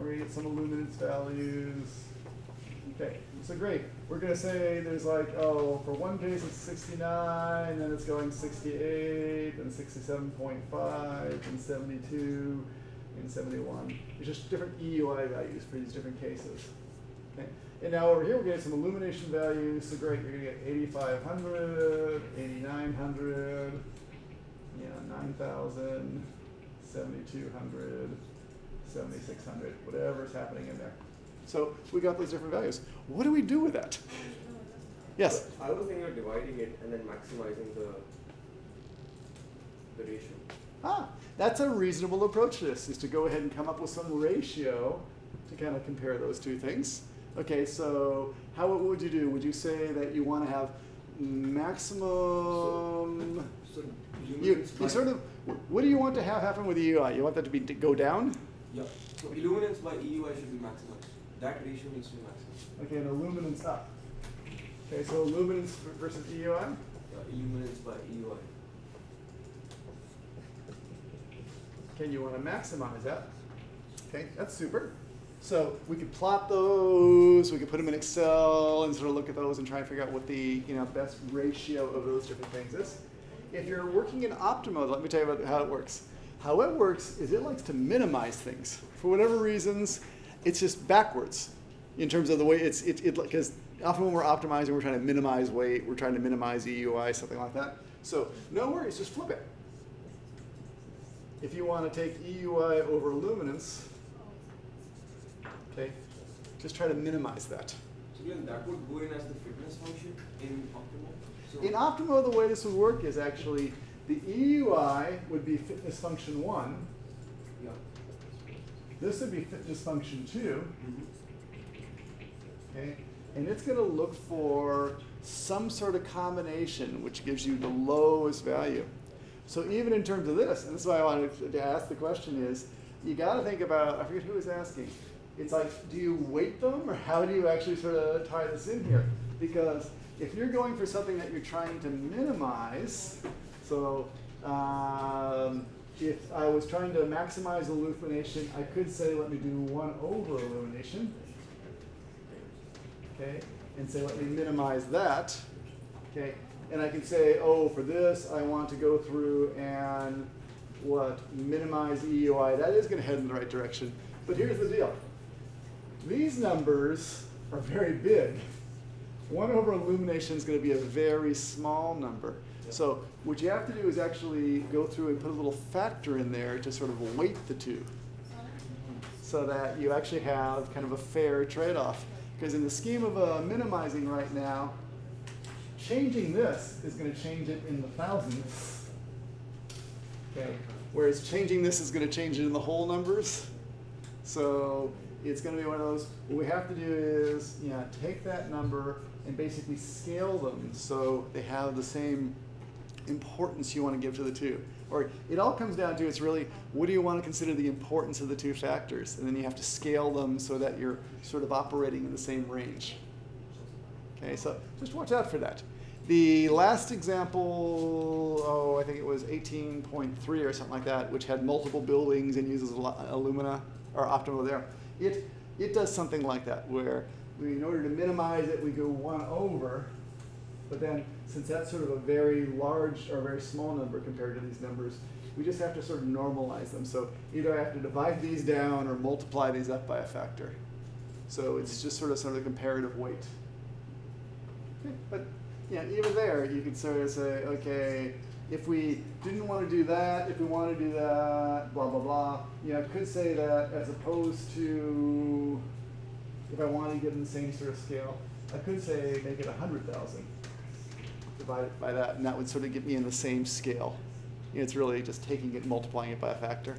Or we get some illuminance values. Okay, so great. We're gonna say there's like, oh, for one case it's 69, then it's going 68, then 67.5, and 72, and 71. It's just different EUI values for these different cases. Okay. And now over here we're getting some illumination values. So great, you're gonna get 8,500, 8,900, yeah, 9,000, 7,200, 7,600, whatever's happening in there. So we got those different values. What do we do with that? Yes? I was thinking of dividing it and then maximizing the the ratio. Ah, that's a reasonable approach to this, is to go ahead and come up with some ratio to kind of compare those two things. Okay, so how what would you do? Would you say that you want to have maximum? So You, you sort of, what do you want to have happen with the UI? You want that to be to go down? Yeah. So illuminance by EUI should be maximized. That ratio needs to be maximized. Okay, and illuminance up. Okay, so illuminance versus EUI. Yeah, illuminance by EUI. Okay, you want to maximize that. Okay, that's super. So we could plot those, we could put them in Excel and sort of look at those and try and figure out what the you know best ratio of those different things is. If you're working in Optimo, let me tell you about how it works. How it works is it likes to minimize things. For whatever reasons, it's just backwards in terms of the way it's it because often when we're optimizing, we're trying to minimize weight, we're trying to minimize EUI, something like that. So no worries, just flip it. If you want to take EUI over luminance, okay, just try to minimize that. So Glenn, that would go in as the fitness function in In Optimo, the way this would work is actually the EUI would be fitness function one, this would be fitness function two, Mm-hmm. okay? And it's going to look for some sort of combination which gives you the lowest value. So even in terms of this, and this is why I wanted to ask the question is, you got to think about, I forget who was asking. It's like, do you weight them or how do you actually sort of tie this in here? Because if you're going for something that you're trying to minimize, so um, if I was trying to maximize illumination, I could say, let me do one over illumination okay, and say, let me minimize that, okay, and I can say, oh, for this, I want to go through and what, minimize EUI. That is going to head in the right direction. But here's the deal. These numbers are very big. One over illumination is going to be a very small number. So what you have to do is actually go through and put a little factor in there to sort of weight the two so that you actually have kind of a fair trade-off. Because in the scheme of uh, minimizing right now, changing this is going to change it in the thousandths. Okay. Whereas changing this is going to change it in the whole numbers. So it's going to be one of those. What we have to do is, you know, take that number and basically scale them so they have the same importance you want to give to the two. Or it all comes down to it's really what do you want to consider the importance of the two factors, and then you have to scale them so that you're sort of operating in the same range. Okay, so just watch out for that. The last example, oh, I think it was 18.3 or something like that, which had multiple buildings and uses Illumina or Optimo there. It it does something like that, where we, in order to minimize it, we go one over, but then since that's sort of a very large or very small number compared to these numbers, we just have to sort of normalize them. So either I have to divide these down or multiply these up by a factor. So it's just sort of sort of the comparative weight. But yeah, even there, you could sort of say, okay, if we didn't want to do that, if we want to do that, blah, blah, blah, you know, I could say that as opposed to, if I wanted to get in the same sort of scale, I could say make it 100,000 divided by that, and that would sort of get me in the same scale. It's really just taking it and multiplying it by a factor.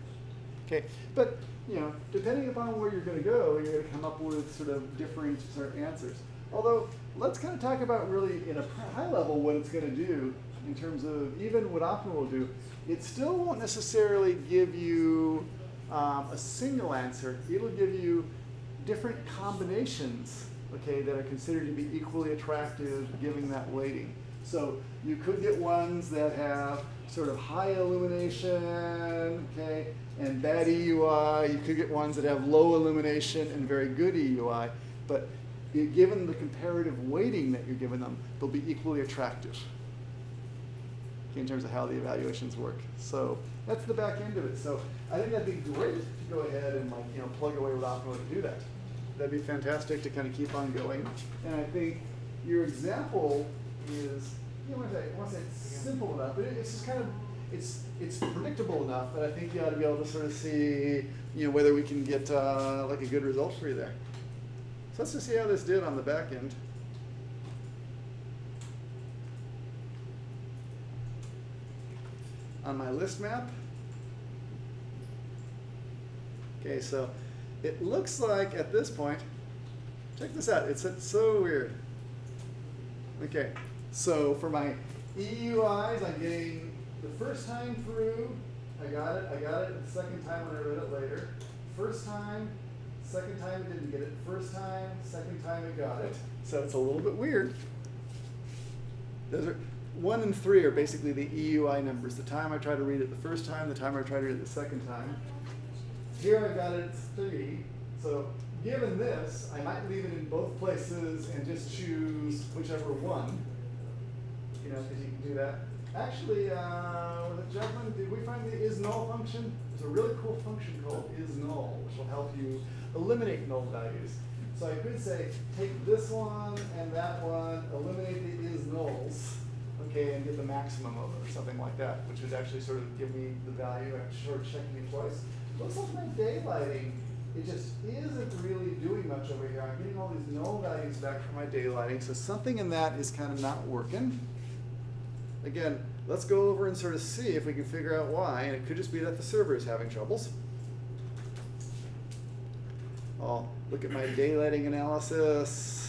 Okay, but you know, depending upon where you're going to go, you're going to come up with sort of different sort of answers. Although, let's kind of talk about really in a high level what it's going to do in terms of even what Optimo will do. It still won't necessarily give you um, a single answer. It'll give you different combinations, okay, that are considered to be equally attractive, giving that weighting. So you could get ones that have sort of high illumination, okay, and bad EUI. You could get ones that have low illumination and very good EUI. But given the comparative weighting that you're giving them, they'll be equally attractive okay, in terms of how the evaluations work. So that's the back end of it. So I think that'd be great to go ahead and like you know plug away with Optimo to do that. That'd be fantastic to kind of keep on going. And I think your example is, you know, I want to say it's simple enough, but it's just kind of, it's it's predictable enough that I think you ought to be able to sort of see, you know, whether we can get uh, like a good result for you there. So let's just see how this did on the back end. On my list map. Okay, so it looks like at this point, check this out, it's, it's so weird. Okay, so for my EUIs, I'm getting the first time through, I got it, I got it the second time when I read it later. First time, second time I didn't get it, first time, second time I got it. So it's a little bit weird. Those are, one and three are basically the EUI numbers. The time I try to read it the first time, the time I try to read it the second time. Here I've got it at three. So given this, I might leave it in both places and just choose whichever one. You know, because you can do that. Actually, uh, Judgment, did we find the is null function? There's a really cool function called is null, which will help you eliminate null values. So I could say, take this one and that one, eliminate the is nulls, okay, and get the maximum of it or something like that, which would actually sort of give me the value after sort of checking it twice. Looks like my daylighting, it just isn't really doing much over here. I'm getting all these null values back from my daylighting, so something in that is kind of not working. Again, let's go over and sort of see if we can figure out why, and it could just be that the server is having troubles. I'll look at my daylighting analysis.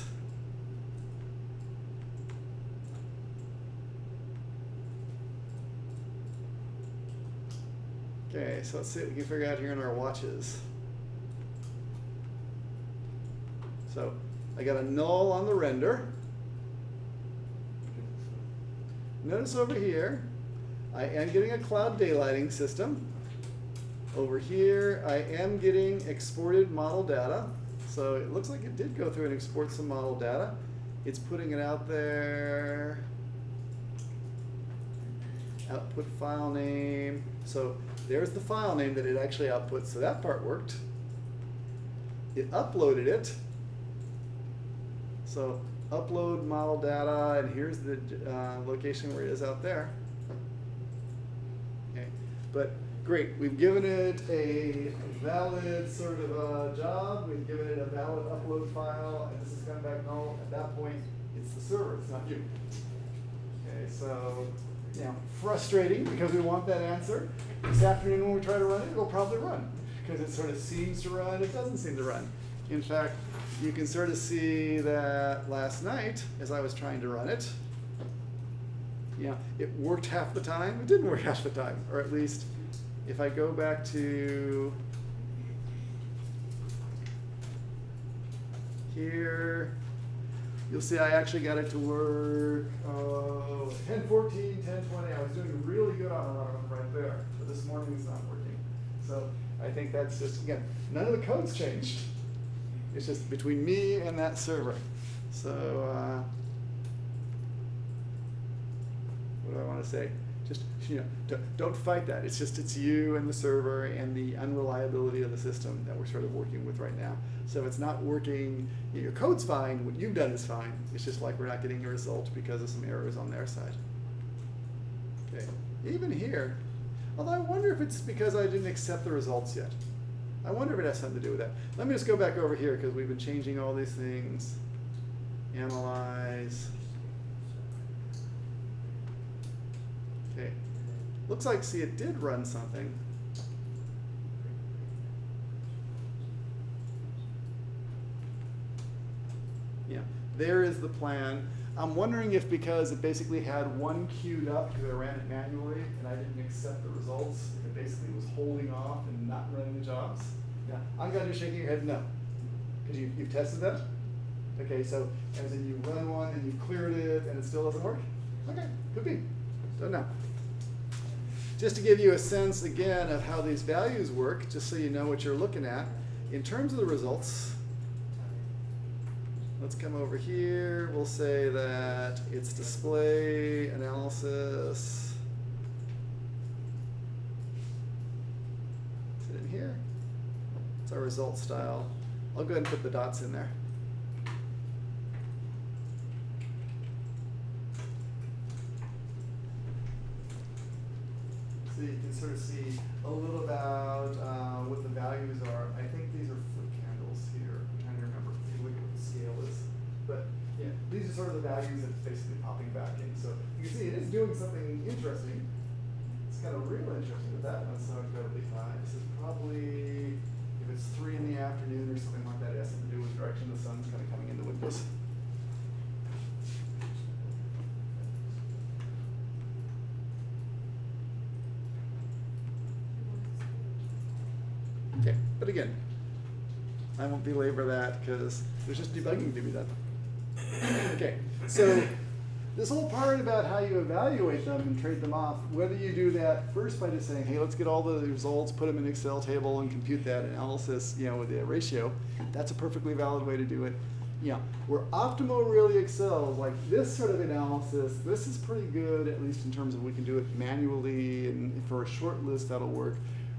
Okay, so let's see what we can figure out here in our watches. So I got a null on the render. Notice over here, I am getting a cloud daylighting system. Over here, I am getting exported model data. So it looks like it did go through and export some model data. It's putting it out there. Output file name. So there's the file name that it actually outputs. So that part worked. It uploaded it. So upload model data, and here's the uh, location where it is out there. Okay, but great, we've given it a valid sort of uh, job, we've given it a valid upload file, and this is coming back null. At that point, it's the server, it's not you. Okay, so, you know, frustrating because we want that answer. This afternoon when we try to run it, it'll probably run because it sort of seems to run, it doesn't seem to run. In fact, you can sort of see that last night as I was trying to run it, yeah, it worked half the time. It didn't work half the time, or at least if I go back to here, you'll see I actually got it to work oh, 10, 14, 10, 20. I was doing really good on a lot of them right there, but this morning it's not working. So I think that's just, again, none of the code's changed. It's just between me and that server. So, uh, what do I want to say? Just, you know, don't, fight that. It's just, it's you and the server and the unreliability of the system that we're sort of working with right now. So if it's not working, you know, your code's fine, what you've done is fine. It's just like we're not getting a result because of some errors on their side. Okay, even here, although I wonder if it's because I didn't accept the results yet. I wonder if it has something to do with that. Let me just go back over here because we've been changing all these things. Analyze. Okay. Looks like, see, it did run something. Yeah, there is the plan. I'm wondering if because it basically had one queued up because I ran it manually and I didn't accept the results, it basically was holding off and not running the jobs. Yeah, I'm glad you're shaking your head no. Because you, you've tested that? Okay, so as in you run one and you've cleared it and it still doesn't work? Okay, could be. Don't know. Just to give you a sense again of how these values work, just so you know what you're looking at, in terms of the results, let's come over here. We'll say that it's display analysis. Is it in here? It's our result style. I'll go ahead and put the dots in there. So you can sort of see a little about uh, what the values are. I think these are foot candles here. I'm trying to remember if you look at what the scale is. But yeah, these are sort of the values that's basically popping back in. So you can see it is doing something interesting. It's kind of real interesting that that one's so incredibly high. This is probably, if it's three in the afternoon or something like that, it has something to do with the direction the sun's kind of coming into the windows. Okay, but again, I won't belabor that because there's just debugging to be done. [laughs] Okay, so this whole part about how you evaluate them and trade them off, whether you do that first by just saying, hey, let's get all the results, put them in Excel table and compute that analysis, you know, with the ratio, that's a perfectly valid way to do it. You know, where Optimo really excels, like this sort of analysis, this is pretty good, at least in terms of we can do it manually and for a short list that'll work.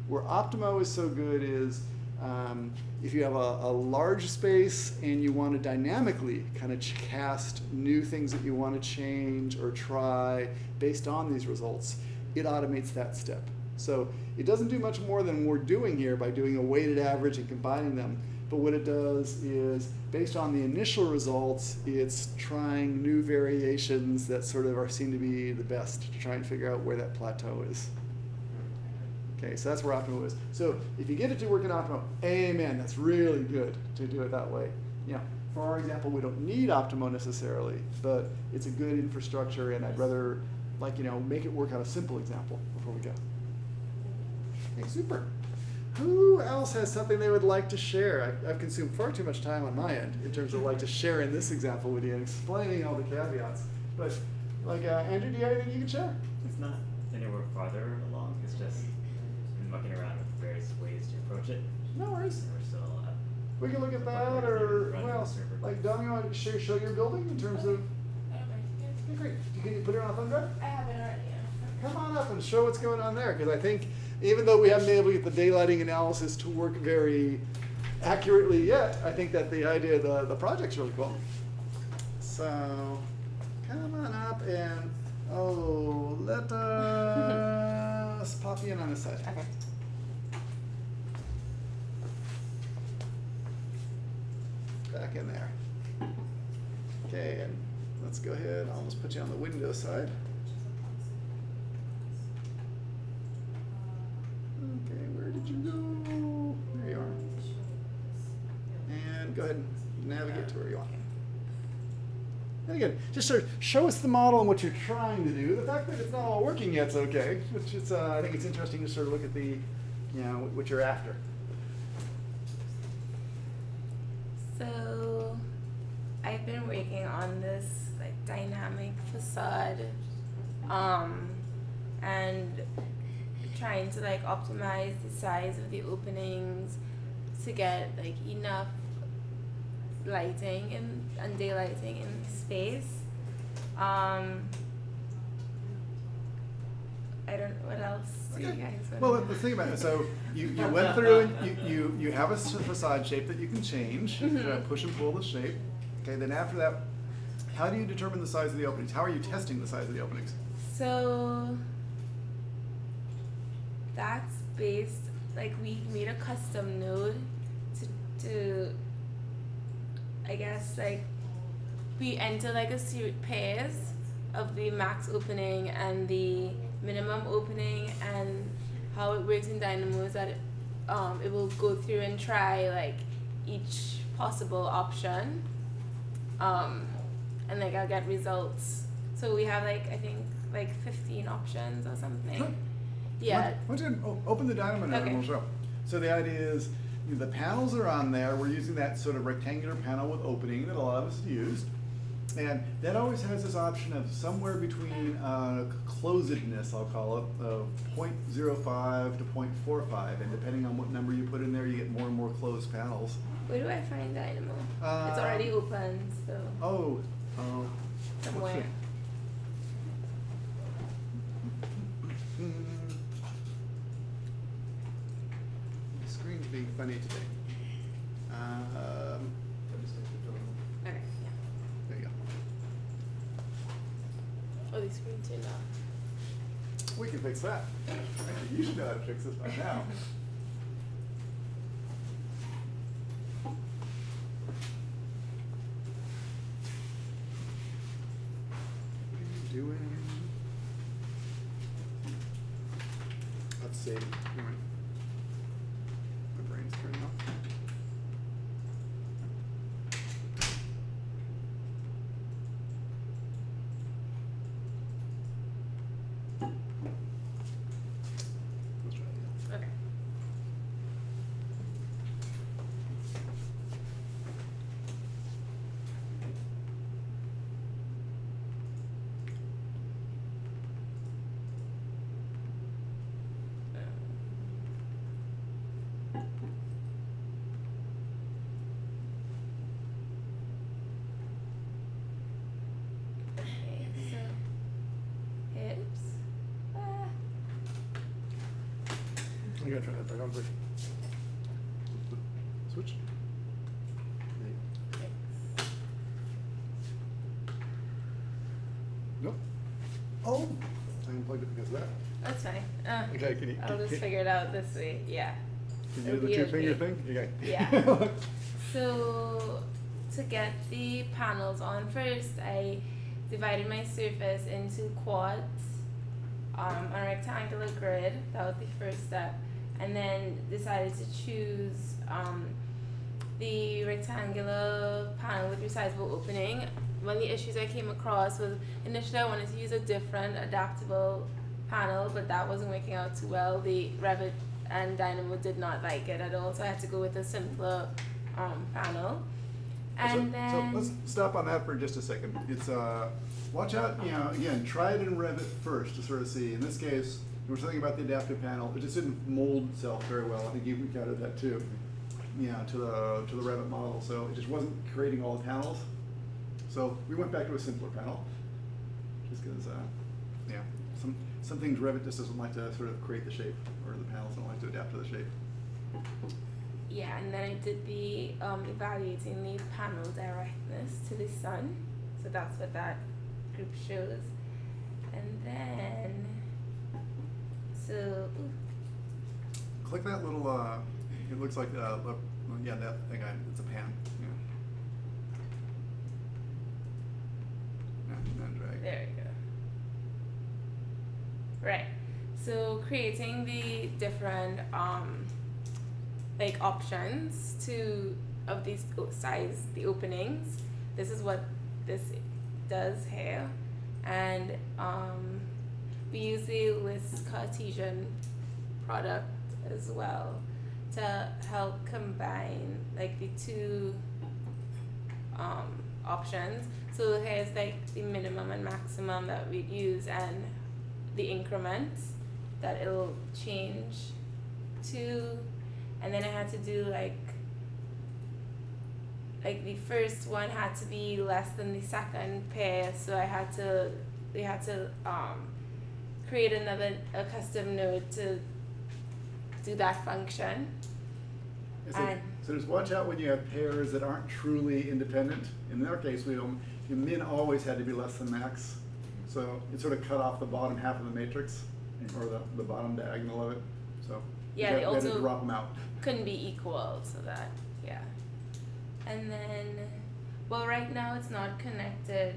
Where Optimo is so good is um, if you have a, a, large space and you want to dynamically kind of cast new things that you want to change or try based on these results, it automates that step. So it doesn't do much more than we're doing here by doing a weighted average and combining them. But what it does is, based on the initial results, it's trying new variations that sort of are seen to be the best to try and figure out where that plateau is. Okay, so that's where Optimo is. So if you get it to work in Optimo, amen, that's really good to do it that way. Yeah. For our example, we don't need Optimo necessarily, but it's a good infrastructure and I'd rather like, you know, make it work on a simple example before we go. Okay, super. Who else has something they would like to share? I, have consumed far too much time on my end in terms of like to share in this example with you and explaining all the caveats. But like, uh, Andrew, do you have anything you can share? It's not anywhere farther along. It's just mucking around with various ways to approach it. No worries. And we're still. Uh, we can look at that, or well, like Dom, you want to show, show your building in terms of? Okay, great. Can you put it on a thumb drive? I have it already. Come on up and show what's going on there, because I think even though we haven't been able to get the daylighting analysis to work very accurately yet, I think that the idea of the, the project's really cool. So, come on up and, oh, let [laughs] us pop you in on this side. Okay. Back in there. Okay, and let's go ahead, I'll just put you on the window side. Okay, where did you go? There you are. And go ahead and navigate to where you want. And again, just sort of show us the model and what you're trying to do. The fact that it's not all working yet's okay, which is, uh, I think it's interesting to sort of look at the, you know, what you're after. So, I've been working on this like dynamic facade, um, and trying to like optimize the size of the openings to get like enough lighting and, and daylighting in space. Um, I don't know what else do you Okay. guys want Well, the thing about it, so you, you [laughs] went through and you, you, you have a facade shape that you can change, you Mhm. uh, push and pull the shape. Okay, then after that, how do you determine the size of the openings? How are you testing the size of the openings? So that's based like we made a custom node to to I guess like we enter like a series pairs of the max opening and the minimum opening and how it works in Dynamo is that it, um, it will go through and try like each possible option um, and like I'll get results. So we have like I think like fifteen options or something. Sure. Yeah. Why don't you open the Dynamo now Okay. and we'll show. So the idea is the panels are on there. We're using that sort of rectangular panel with opening that a lot of us used. And that always has this option of somewhere between uh, closedness, I'll call it, of 0.05 to 0.45. And depending on what number you put in there, you get more and more closed panels. Where do I find Dynamo? Uh, it's already open, so Oh, oh. somewhere. okay. The screen's being funny today. Um, Okay, yeah. there you go. Oh, the screen turned off. We can fix that. You should know how to fix this by now. What are you doing? Let's see. Hang on. My brain's turning off. Let's try it again. Okay. You gotta turn that back on first. Switch. Nope. Oh, I unplugged it because of that. That's fine. Uh, Okay, can you- I'll can- just can- figure it out this way. Yeah. Can you It'll do the be two finger okay. thing? Okay. Yeah. [laughs] So to get the panels on first, I divided my surface into quads um, on a rectangular grid. That was the first step, and then decided to choose um, the rectangular panel with resizable opening. One of the issues I came across was initially I wanted to use a different adaptable panel, but that wasn't working out too well. The Revit and Dynamo did not like it at all, so I had to go with a simpler um, panel. And so, then so let's stop on that for just a second. It's uh, watch out. You know, again, try it in Revit first to sort of see. In this case, we were talking about the adaptive panel. It just didn't mold itself very well. I think you encountered that too. Yeah, to the to the Revit model. So it just wasn't creating all the panels. So we went back to a simpler panel, just because, uh, yeah, some some things Revit just doesn't like to sort of create the shape, or the panels don't like to adapt to the shape. yeah, and then I did the um, evaluating the panel directness to the sun. So that's what that group shows. And then, so, Click that little, uh, it looks like, uh, yeah, that thing, I- it's a pan, yeah. Drag. there we go. Right. So creating the different um, like options to of these size the openings. This is what this does here, and um, we use the list Cartesian product as well to help combine like the two um, options. So here's like the minimum and maximum that we'd use and the increments that it'll change to and then I had to do like like the first one had to be less than the second pair so I had to we had to um, create another a custom node to do that function So, so just watch out when you have pairs that aren't truly independent. In our case, we don't, min always had to be less than max. So it sort of cut off the bottom half of the matrix, or the, the bottom diagonal of it, so. Yeah, they we had to also- drop them out. couldn't be equal so that yeah and then well right now it's not connected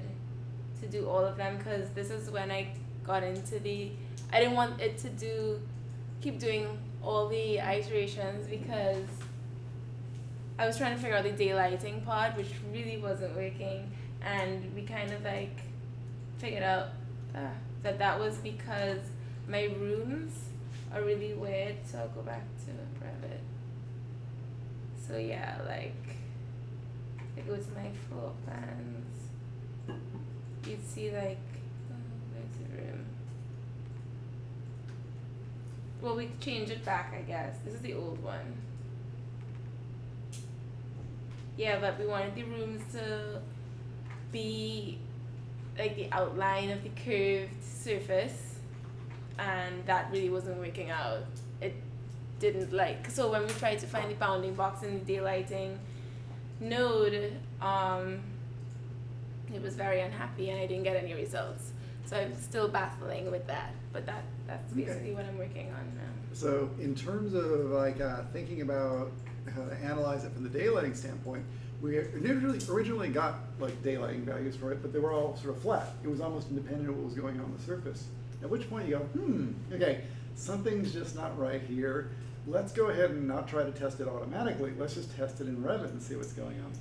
to do all of them because this is when i got into the i didn't want it to do keep doing all the iterations because i was trying to figure out the daylighting part which really wasn't working and we kind of like figured out uh, that that was because my rooms are really weird so i'll go back to private So yeah, like I go to my floor plans. You'd see like oh, where's the room? Well, we change it back, I guess. This is the old one. Yeah, but we wanted the rooms to be like the outline of the curved surface, and that really wasn't working out. It didn't like so when we tried to find the bounding box in the daylighting node um it was very unhappy and i didn't get any results so i'm still battling with that but that that's Okay. basically what i'm working on now So in terms of like uh, thinking about how to analyze it from the daylighting standpoint, we originally originally got like daylighting values for it, but they were all sort of flat. It was almost independent of what was going on on the surface. At which point you go, hmm, okay, something's just not right here. Let's go ahead and not try to test it automatically. Let's just test it in Revit and see what's going on.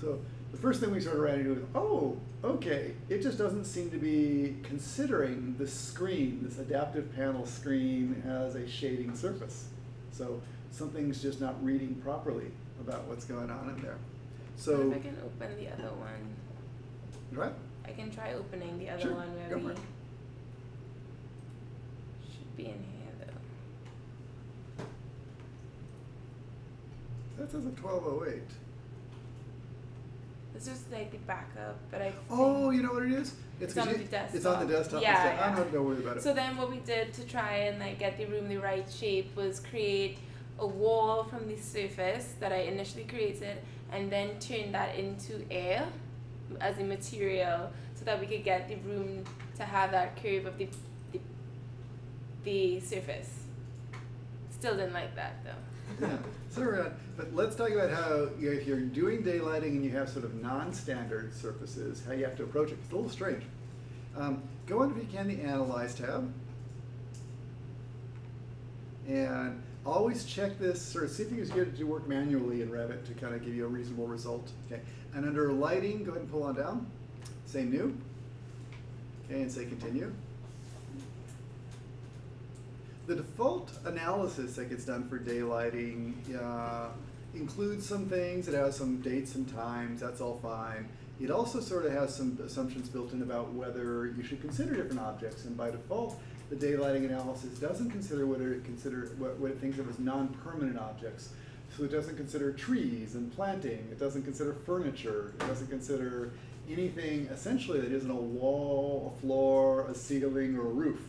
So the first thing we sort of ran into is, oh, okay, it just doesn't seem to be considering this screen, this adaptive panel screen as a shading surface. So something's just not reading properly about what's going on in there. What So, if i can open the other one right? i can try opening the other Sure, one where go we should be in here though That says a twelve oh eight. This is like the backup, but I. Oh, you know what it is? It's 'cause on you- the It's on the desktop. desktop. Yeah. I'm ah, yeah. not, don't worry about it. So then what we did to try and like get the room the right shape was create a wall from the surface that I initially created and then turn that into air as a material so that we could get the room to have that curve of the the, the surface. Still didn't like that though. yeah. [laughs] But let's talk about how you know, if you're doing daylighting and you have sort of non-standard surfaces, how you have to approach it. It's a little strange. Um, go on if you can the Analyze tab, and always check this. Sort of see if you can get it to work manually in Revit to kind of give you a reasonable result. Okay. And under Lighting, go ahead and pull on down. Say New. Okay, and say Continue. The default analysis that gets done for daylighting uh, includes some things. It has some dates and times. That's all fine. It also sort of has some assumptions built in about whether you should consider different objects. And by default, the daylighting analysis doesn't consider whether it consider what, what it thinks of as non-permanent objects. So it doesn't consider trees and planting. It doesn't consider furniture. It doesn't consider anything essentially that isn't a wall, a floor, a ceiling, or a roof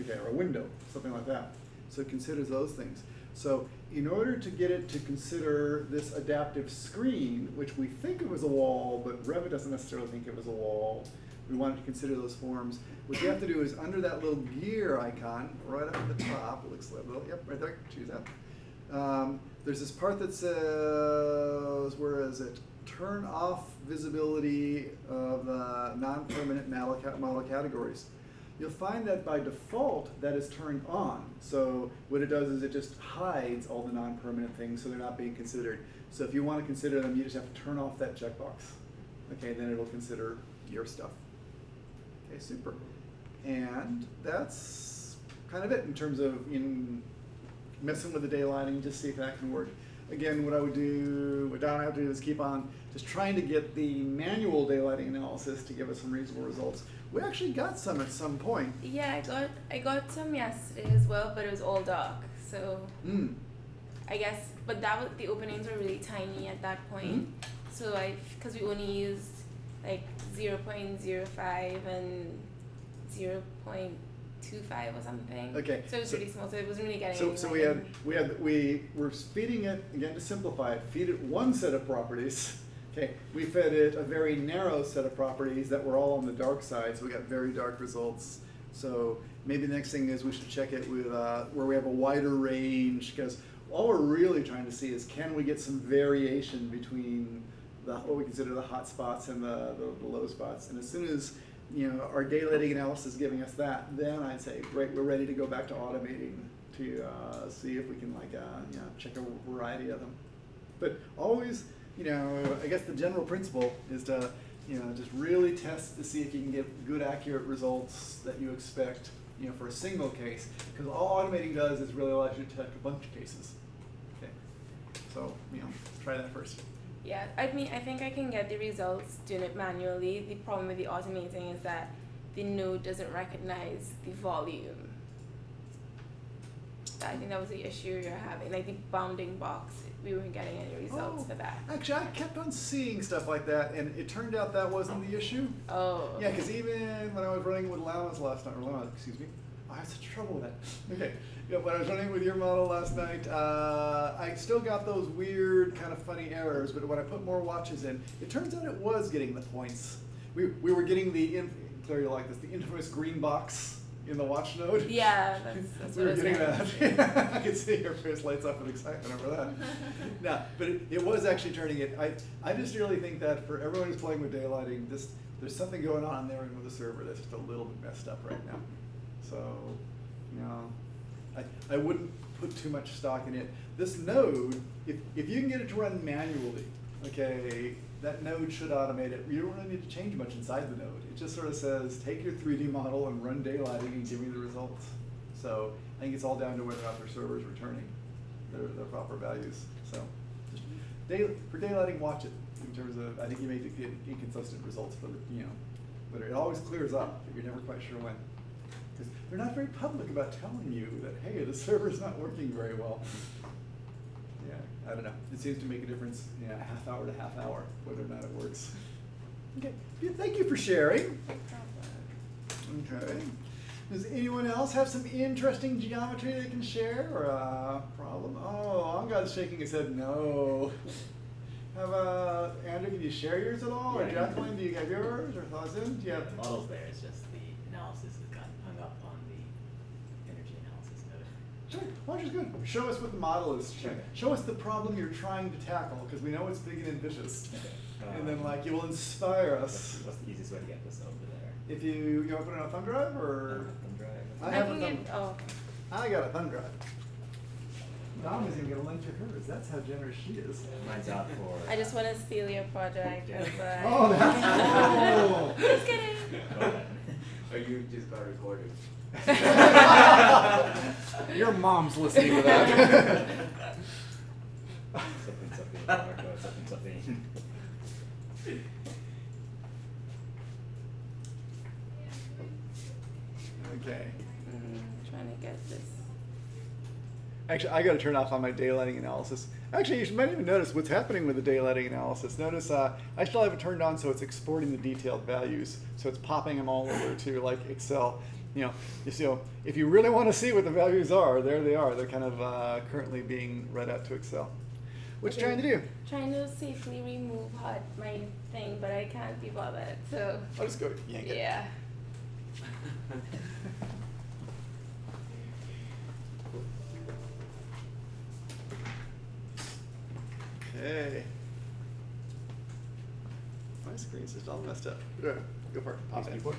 okay, or a window, something like that. So it considers those things. So in order to get it to consider this adaptive screen, which we think of as a wall, but Revit doesn't necessarily think it was a wall, we want it to consider those forms. What you have to do is under that little gear icon, right up at the top, it looks like, well, yep, right there, choose that. Um, there's this part that says, where is it? Turn off visibility of uh, non-permanent model categories you'll find that by default that is turned on. So what it does is it just hides all the non-permanent things so they're not being considered. So if you want to consider them, you just have to turn off that checkbox. Okay, then it'll consider your stuff. Okay, super. And that's kind of it in terms of in messing with the daylighting, just see if that can work. Again, what I would do, what Don and I have to do is keep on just trying to get the manual daylighting analysis to give us some reasonable results. We actually got some at some point. Yeah, I got I got some yesterday as well, but it was all dark. So Mm. I guess, but that was the openings were really tiny at that point. So I, because we only used like zero point zero five and zero point two five or something. Okay, So it was so- really small. So it wasn't really getting. So, so we had, we had, we were feeding it, again to simplify it, feed it one set of properties. [laughs] Okay, we fed it a very narrow set of properties that were all on the dark side, so we got very dark results. So maybe the next thing is we should check it with, uh, where we have a wider range, because all we're really trying to see is can we get some variation between the, what we consider the hot spots and the, the, the low spots. And as soon as, you know, our daylighting analysis is giving us that, then I'd say, great, we're ready to go back to automating to uh, see if we can like, uh, you know, check a variety of them. But always, you know, I guess the general principle is to, you know, just really test to see if you can get good, accurate results that you expect, you know, for a single case. Because all automating does is really allows you to detect a bunch of cases. Okay, so you know, try that first. Yeah, I mean, I think I can get the results doing it manually. The problem with the automating is that the node doesn't recognize the volume. I think that was the issue you're having, like the bounding box. We weren't getting any results Oh, for that. Actually, I kept on seeing stuff like that, and it turned out that wasn't the issue. Oh. Yeah, because even when I was running with Llamas last night, or excuse me, I had such trouble with that. Okay, yeah, when I was running with your model last night, uh, I still got those weird, kind of funny errors, but when I put more watches in, it turns out it was getting the points. We, we were getting the, in, Claire, you like this, the infamous green box in the watch node. Yeah, that's, [laughs] that's we what were I getting that. [laughs] I could see your face lights up with excitement over that. [laughs] no, but it, it was actually turning it. I, I just really think that for everyone who's playing with daylighting, just there's something going on there with the server that's just a little bit messed up right now. So, you know, I, I wouldn't put too much stock in it. This node, if, if you can get it to run manually, okay, that node should automate it. You don't really need to change much inside the node. It just sort of says, take your 3D model and run daylighting and give me the results. So I think it's all down to whether or not their server is returning their, their proper values. So day, for daylighting, watch it in terms of, I think you may get inconsistent results for the, you know, but it always clears up, but you're never quite sure when. Because they're not very public about telling you that, hey, the [laughs] server's not working very well. Yeah, I don't know. It seems to make a difference, yeah, half hour to half hour, whether or not it works. Okay, yeah, thank you for sharing. Okay. Does anyone else have some interesting geometry they can share or a problem? Oh, Angad's shaking his head no. Have uh, Andrew, can you share yours at all? Or Yeah. Jacqueline, do you have yours or thoughts in? Do you have The model's there, it's just the analysis has gotten hung up on the energy analysis of it. Sure, why don't you just go show us what the model is. Sure. Show us the problem you're trying to tackle, because we know it's big and ambitious. [laughs] And then Um, like you will inspire us. what's the easiest way to get this over there? If you, you want to put it on a thumb drive or? Thumb drive? I have a thumb. get- oh. I got a thumb drive. Dom is even gonna link to hers, that's how generous she is. Mine's out for. I just want to steal your project. Yeah. That's why. Oh, that's- [laughs] oh. just kidding. Go ahead. Or you just got recorded. [laughs] Your mom's listening to that. Something, something, Marco, something, something. Okay. Mm, trying to get this. Actually, I got to turn off on my daylighting analysis. Actually, you might even notice what's happening with the daylighting analysis. Notice uh, I still have it turned on, so it's exporting the detailed values. So it's popping them all over to like Excel. You know, you see, so if you really want to see what the values are, there they are. They're kind of uh, currently being read out to Excel. What you trying to do? Trying to safely remove hot my thing, but I can't be bothered. So. I'll just go yank it. Yeah. Okay. My screen's just all messed up. Yeah, Go for it. Pop Use in. keyboard?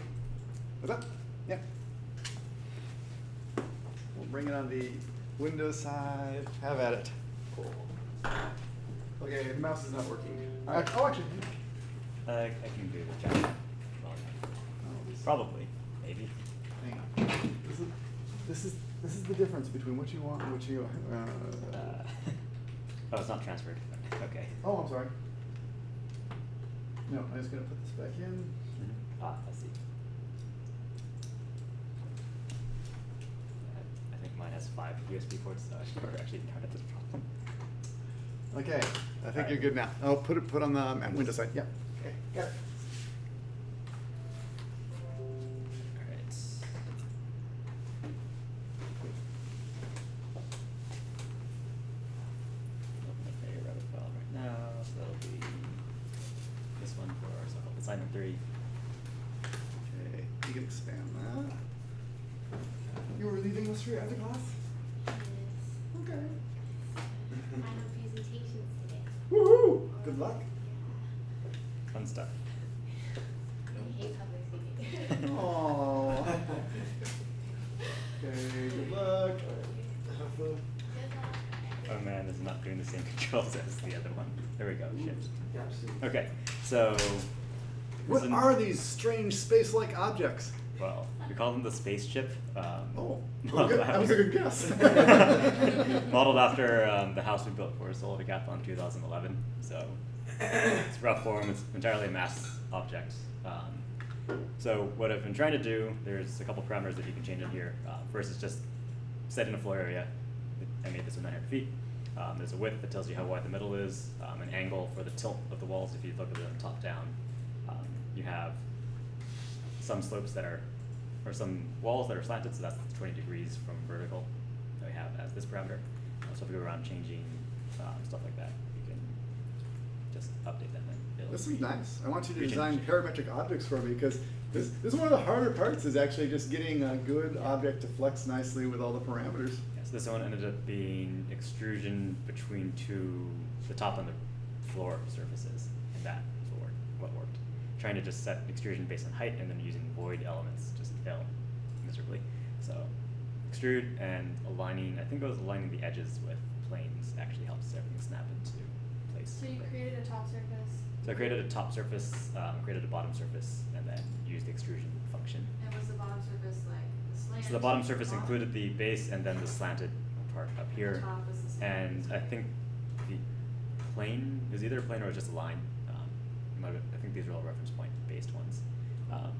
What's that? Yeah. Bring it on the window side. Have at it. Cool. Okay, the mouse is not working. Uh, oh, actually. Uh, I can do the chat. Probably, maybe. Hang on. This is, this is this is the difference between what you want and what you. Uh, Uh, [laughs] oh, it's not transferred. Okay. oh, I'm sorry. No, I'm just gonna put this back in. Ah, I see. I- I think mine has five USB ports, so I should never actually encountered this problem. Okay, I think Alright. you're good now. Oh, put it put on the um, Windows side. Yeah. Okay, got it. Alright. Open up a Revit file right now, so that'll be this one for our so assignment three. Okay, you can expand that. You were leaving us for your other class? Okay. Final presentations today. Woohoo! Good luck. Fun stuff. I hate public speaking. Aww. Okay, good luck. Have fun. Good luck. Oh man, this is not doing the same controls as the other one. There we go, shift. Yeah, see. Okay, so. What this is- are these strange space-like objects? Well, we call them the space chip. Um, Oh, [laughs] okay, that was a good guess. [laughs] modeled after um, the house we built for Solar Decathlon 2011. So it's rough form. It's entirely a mass object. Um, so what I've been trying to do, there's a couple parameters that you can change in here. Uh, first is just set in a floor area. I made this with 900 feet. Um, there's a width that tells you how wide the middle is, um, an angle for the tilt of the walls if you look at them top down. Um, you have some slopes that are, or some walls that are slanted, so that's 20 degrees from vertical that we have as this parameter. Uh, So if we go around changing um, stuff like that, you can just update that and it'll This is nice. I want you to design parametric objects for me because this, this is one of the harder parts is actually just getting a good object to flex nicely with all the parameters. Yeah, so this one ended up being extrusion between two, the top and the floor surfaces, and that was what worked. What worked. Trying to just set extrusion based on height and then using void elements just failed miserably. So extrude and aligning, I think it was aligning the edges with planes actually helps everything snap into place. So you created a top surface, So I created a top surface, um, created a bottom surface, and then used the extrusion function. and was the bottom surface like the slant? So the bottom to surface bottom? included the base and then the slanted part up here. top was the. And I think the plane, it was either a plane or just a line. Um, it might have- think these are all reference point based ones. Um,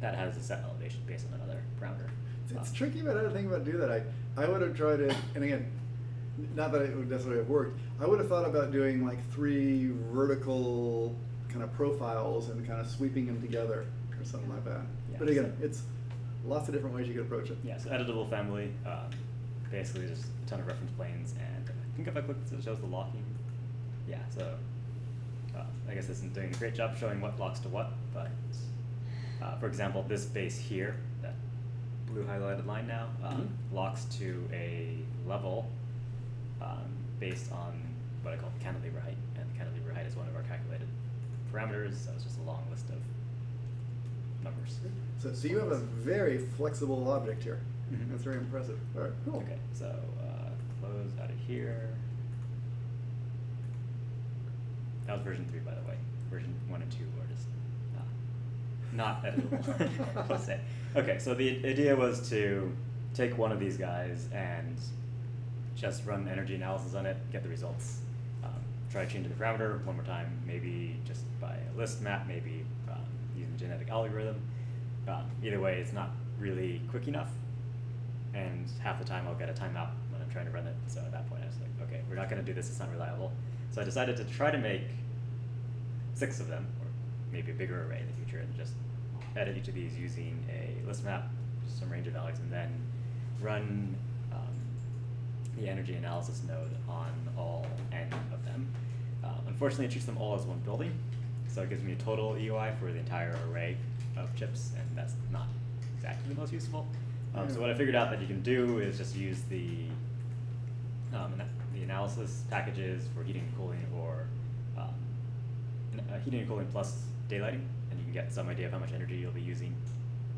that has a set elevation based on another parameter. It's, it's Um, tricky about how to think about do that. I, I would have tried it, and again, not that it would necessarily have worked. I would have thought about doing like three vertical kind of profiles and kind of sweeping them together or something like that. Yeah, but again, so- it's lots of different ways you could approach it. Yeah, so editable family, um, basically just a ton of reference planes, and I think if I click, it shows the locking. Yeah, so uh, I guess this isn't doing a great job showing what locks to what, but uh, for example, this base here, that blue highlighted line now, um, Mhm. locks to a level um, based on what I call the cantilever height, and the cantilever height is one of our calculated parameters, so it's just a long list of numbers. So, so you have a very flexible object here. Mhm. That's very impressive. All right, cool. Okay, so uh, close out of here. That was version three, by the way. Version one and two were just uh, not editable. Let's say. Okay, so the idea was to take one of these guys and just run energy analysis on it, get the results. Um, try to change the parameter one more time, maybe just by a list map, maybe um, using a genetic algorithm. Um, either way, it's not really quick enough and half the time I'll get a timeout when I'm trying to run it. So at that point, I was like, okay, we're not going to do this. It's not reliable. So I decided to try to make six of them, or maybe a bigger array in the future, and just edit each of these using a list map, just some range of values, and then run um, the energy analysis node on all n of them. Uh, unfortunately, it treats them all as one building, so it gives me a total EUI for the entire array of chips, and that's not exactly the most useful. Um, so what I figured out that you can do is just use the um, analysis packages for heating and cooling, or um, uh, heating and cooling plus daylighting, and you can get some idea of how much energy you'll be using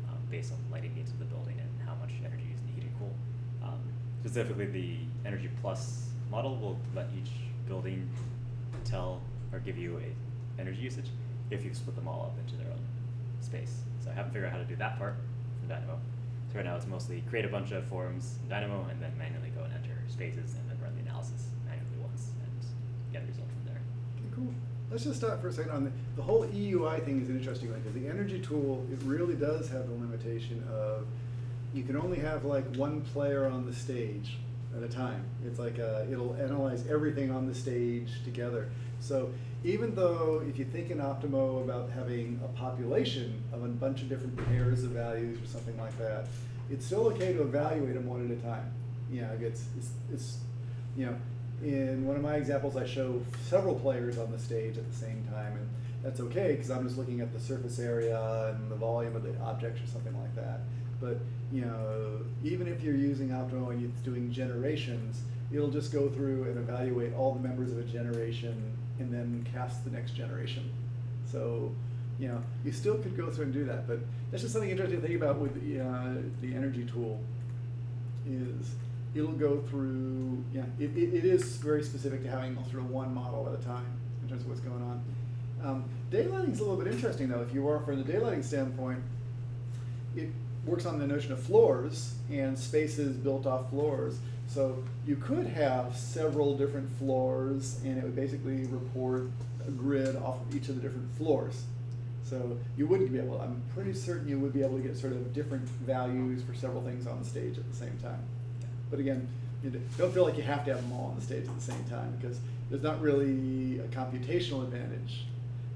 um, based on the lighting needs of the building and how much energy you use to heat and cool. Um, specifically, the energy plus model will let each building tell or give you a energy usage if you split them all up into their own space. So I haven't figured out how to do that part from Dynamo. So right now it's mostly create a bunch of forms in Dynamo and then manually go and enter spaces and then run the analysis manually once and get a result from there. Okay, cool. Let's just stop for a second on the, the whole EUI thing is an interesting one because the energy tool, it really does have the limitation of you can only have like one player on the stage at a time. It's like uh, it'll analyze everything on the stage together. So even though if you think in Optimo about having a population of a bunch of different pairs of values or something like that, it's still okay to evaluate them one at a time. You know, it's, it's, it's you know, in one of my examples, I show several players on the stage at the same time, and that's okay because I'm just looking at the surface area and the volume of the objects or something like that. But you know, even if you're using Optimo and it's doing generations, it'll just go through and evaluate all the members of a generation and then cast the next generation. So, you know, you still could go through and do that, but that's just something interesting to think about with the, uh, the energy tool is it'll go through, yeah, it, it, it is very specific to having through one model at a time in terms of what's going on. Um, daylighting is a little bit interesting though. If you are from the daylighting standpoint, it works on the notion of floors and spaces built off floors. So you could have several different floors and it would basically report a grid off of each of the different floors. So you wouldn't be able, I'm pretty certain you would be able to get sort of different values for several things on the stage at the same time. But again, you don't feel like you have to have them all on the stage at the same time because there's not really a computational advantage.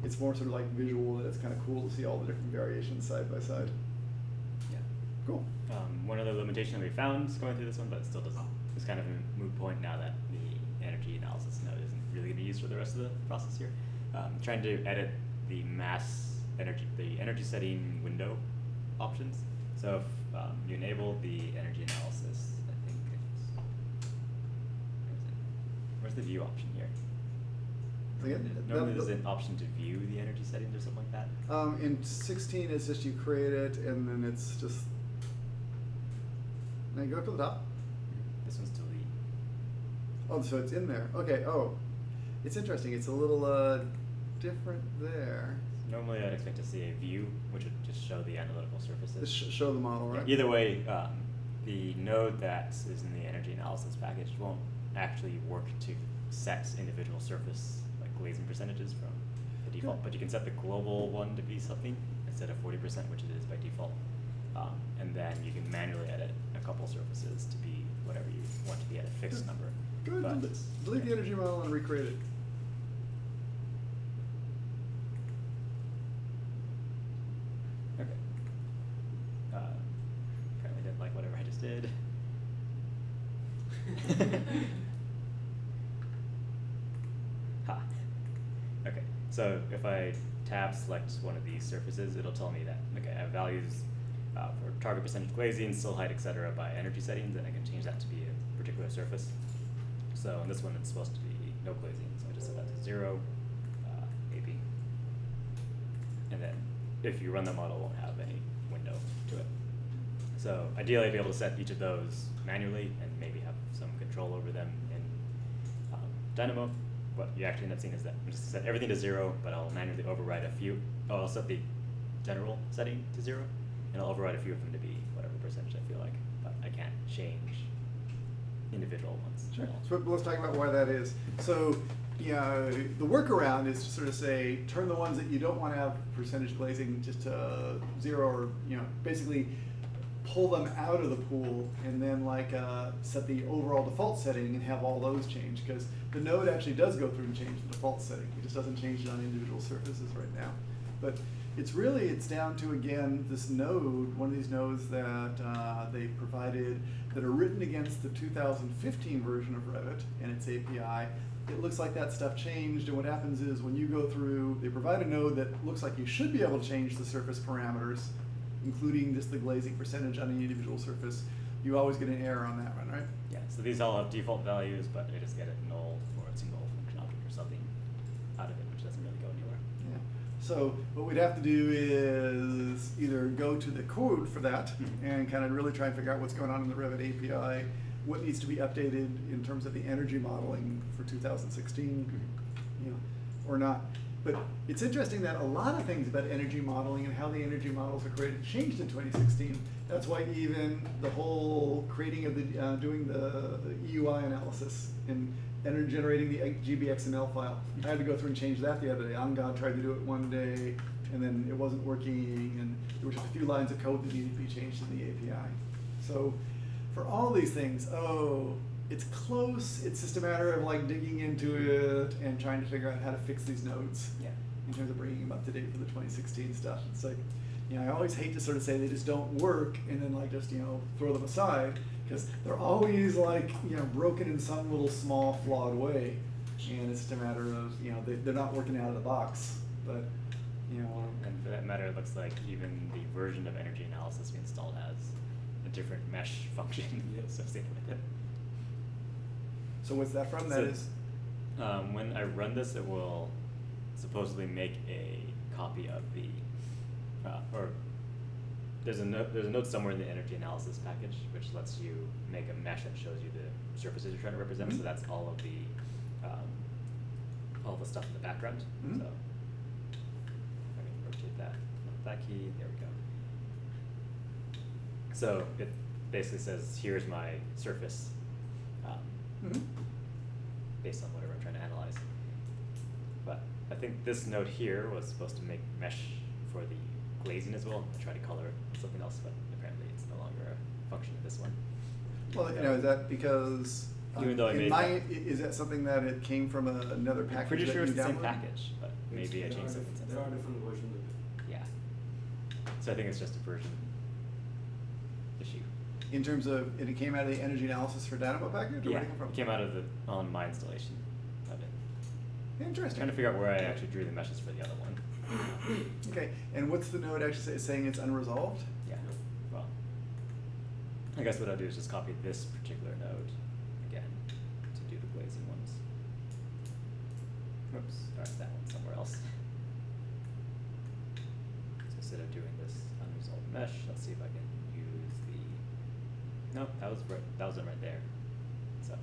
It's more sort of like visual and it's kind of cool to see all the different variations side by side. Yeah. Cool. Um, one other limitation that we found going through this one, but it still doesn't, it's kind of a moot point now that the energy analysis node isn't really going to be used for the rest of the process here. Um, trying to edit the mass energy, the energy setting window options. So if um, you enable the energy analysis, I think it's, where's, it? Where's the view option here? Again, Normally that- there's an option to view the energy settings or something like that. Um, in sixteen, it's just you create it and then it's just, now you go up to the top. This one's delete. Oh, so it's in there. Okay, oh, it's interesting. It's a little, uh, different there. Normally I'd expect to see a view, which would just show the analytical surfaces. Just sh- show the model, right? Either way, um, the node that is in the energy analysis package won't actually work to set individual surface like glazing percentages from the default, but you can set the global one to be something instead of forty percent, which it is by default. Um, and then you can manually edit a couple surfaces to be whatever you want to be at a fixed Good. number. Go ahead, But- delete, delete the energy model and recreate it. Okay. Uh, apparently didn't like whatever I just did. [laughs] [laughs] ha. Okay, so if I tab select one of these surfaces, it'll tell me that, okay, I have values uh, for target percentage glazing, sill height, etc. by energy settings, and I can change that to be a particular surface. So in this one, it's supposed to be no glazing, so I just set that to zero, uh. And then if you run the model, it won't have any window to it. So ideally, I'd be able to set each of those manually and maybe have some control over them in um, Dynamo. What you actually end up seeing is that I'm just set everything to zero, but I'll manually override a few. Oh, I'll set the general setting to zero, and I'll override a few of them to be whatever percentage I feel like. But I can't change individual ones. Sure. So let's talk about why that is. So, you know, the workaround is to sort of say, turn the ones that you don't want to have percentage glazing just to zero or, you know, basically pull them out of the pool and then like uh, set the overall default setting and have all those change because the node actually does go through and change the default setting. It just doesn't change it on individual surfaces right now. But it's really, it's down to, again, this node, one of these nodes that uh, they provided that are written against the 2015 version of Revit and its API. It looks like that stuff changed, and what happens is when you go through, they provide a node that looks like you should be able to change the surface parameters, including just the glazing percentage on an individual surface. You always get an error on that one, right? Yeah, so these all have default values, but I just get it null or a single function object or something out of it, which doesn't really go anywhere. Yeah. So what we'd have to do is either go to the code for that Mhm. and kind of really try and figure out what's going on in the Revit API, what needs to be updated in terms of the energy modeling for 2016, you know, or not. But it's interesting that a lot of things about energy modeling and how the energy models are created changed in 2016. That's why even the whole creating of the, uh, doing the EUI analysis and generating the GBXML file. I had to go through and change that the other day. Angad tried to do it one day, and then it wasn't working, and there were just a few lines of code that needed to be changed in the API. So for all these things, oh, it's close. It's just a matter of like digging into it and trying to figure out how to fix these nodes Yeah. in terms of bringing them up to date for the 2016 stuff. It's like, you know, I always hate to sort of say they just don't work and then like just, you know, throw them aside because they're always like, you know, broken in some little small flawed way. And it's just a matter of, you know, they, they're not working out of the box. But, you know, um, And for that matter, it looks like even the version of energy analysis we installed has a different mesh function associated with it. So what's that from? That So, is, Um, when I run this, it will supposedly make a copy of the, uh, or there's a node, there's a node somewhere in the energy analysis package which lets you make a mesh that shows you the surfaces you're trying to represent. Mhm. So that's all of the, um, all the stuff in the background. Mhm. So I can rotate that, that key. There we go. So it basically says, here's my surface. Mhm. based on whatever I'm trying to analyze. But I think this node here was supposed to make mesh for the glazing as well. I tried to color it something else, but apparently it's no longer a function of this one. well, you know, is that because, uh, Even though I made my, that- i- is that something that it came from a, another package I'm pretty sure you it's the same package, but maybe I changed something There are different versions of it. Yeah. So I think it's just a version issue. In terms of, and it came out of the energy analysis for Dynamo package, or Yeah, where did it come from? it came out of the on my installation of it. Interesting. Trying to figure out where I actually drew the meshes for the other one. [laughs] Okay, and what's the node actually say, saying it's unresolved? Yeah. Well, I guess what I'll do is just copy this particular node again to do the glazing ones. Oops, alright, that one somewhere else. So instead of doing this unresolved mesh, let's see if I can nope, that was right, that was it right there. So,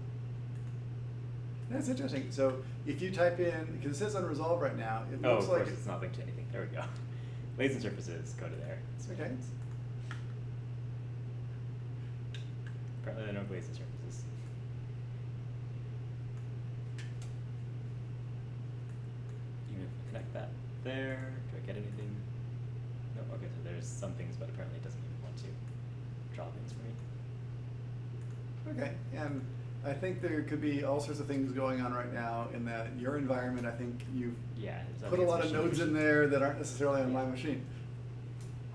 That's interesting. So if you type in, because it says unresolved right now, it oh, looks like course, it's not linked to anything, there we go. [laughs] Glazing surfaces, go to there. Switch Okay. Apparently there are no glazing surfaces. Even if I connect that there, do I get anything? No, okay, so there's some things, but apparently it doesn't even want to draw things for me. Okay, and I think there could be all sorts of things going on right now in that your environment, I think you've Yeah. put a lot of machine nodes in there that aren't necessarily on my machine.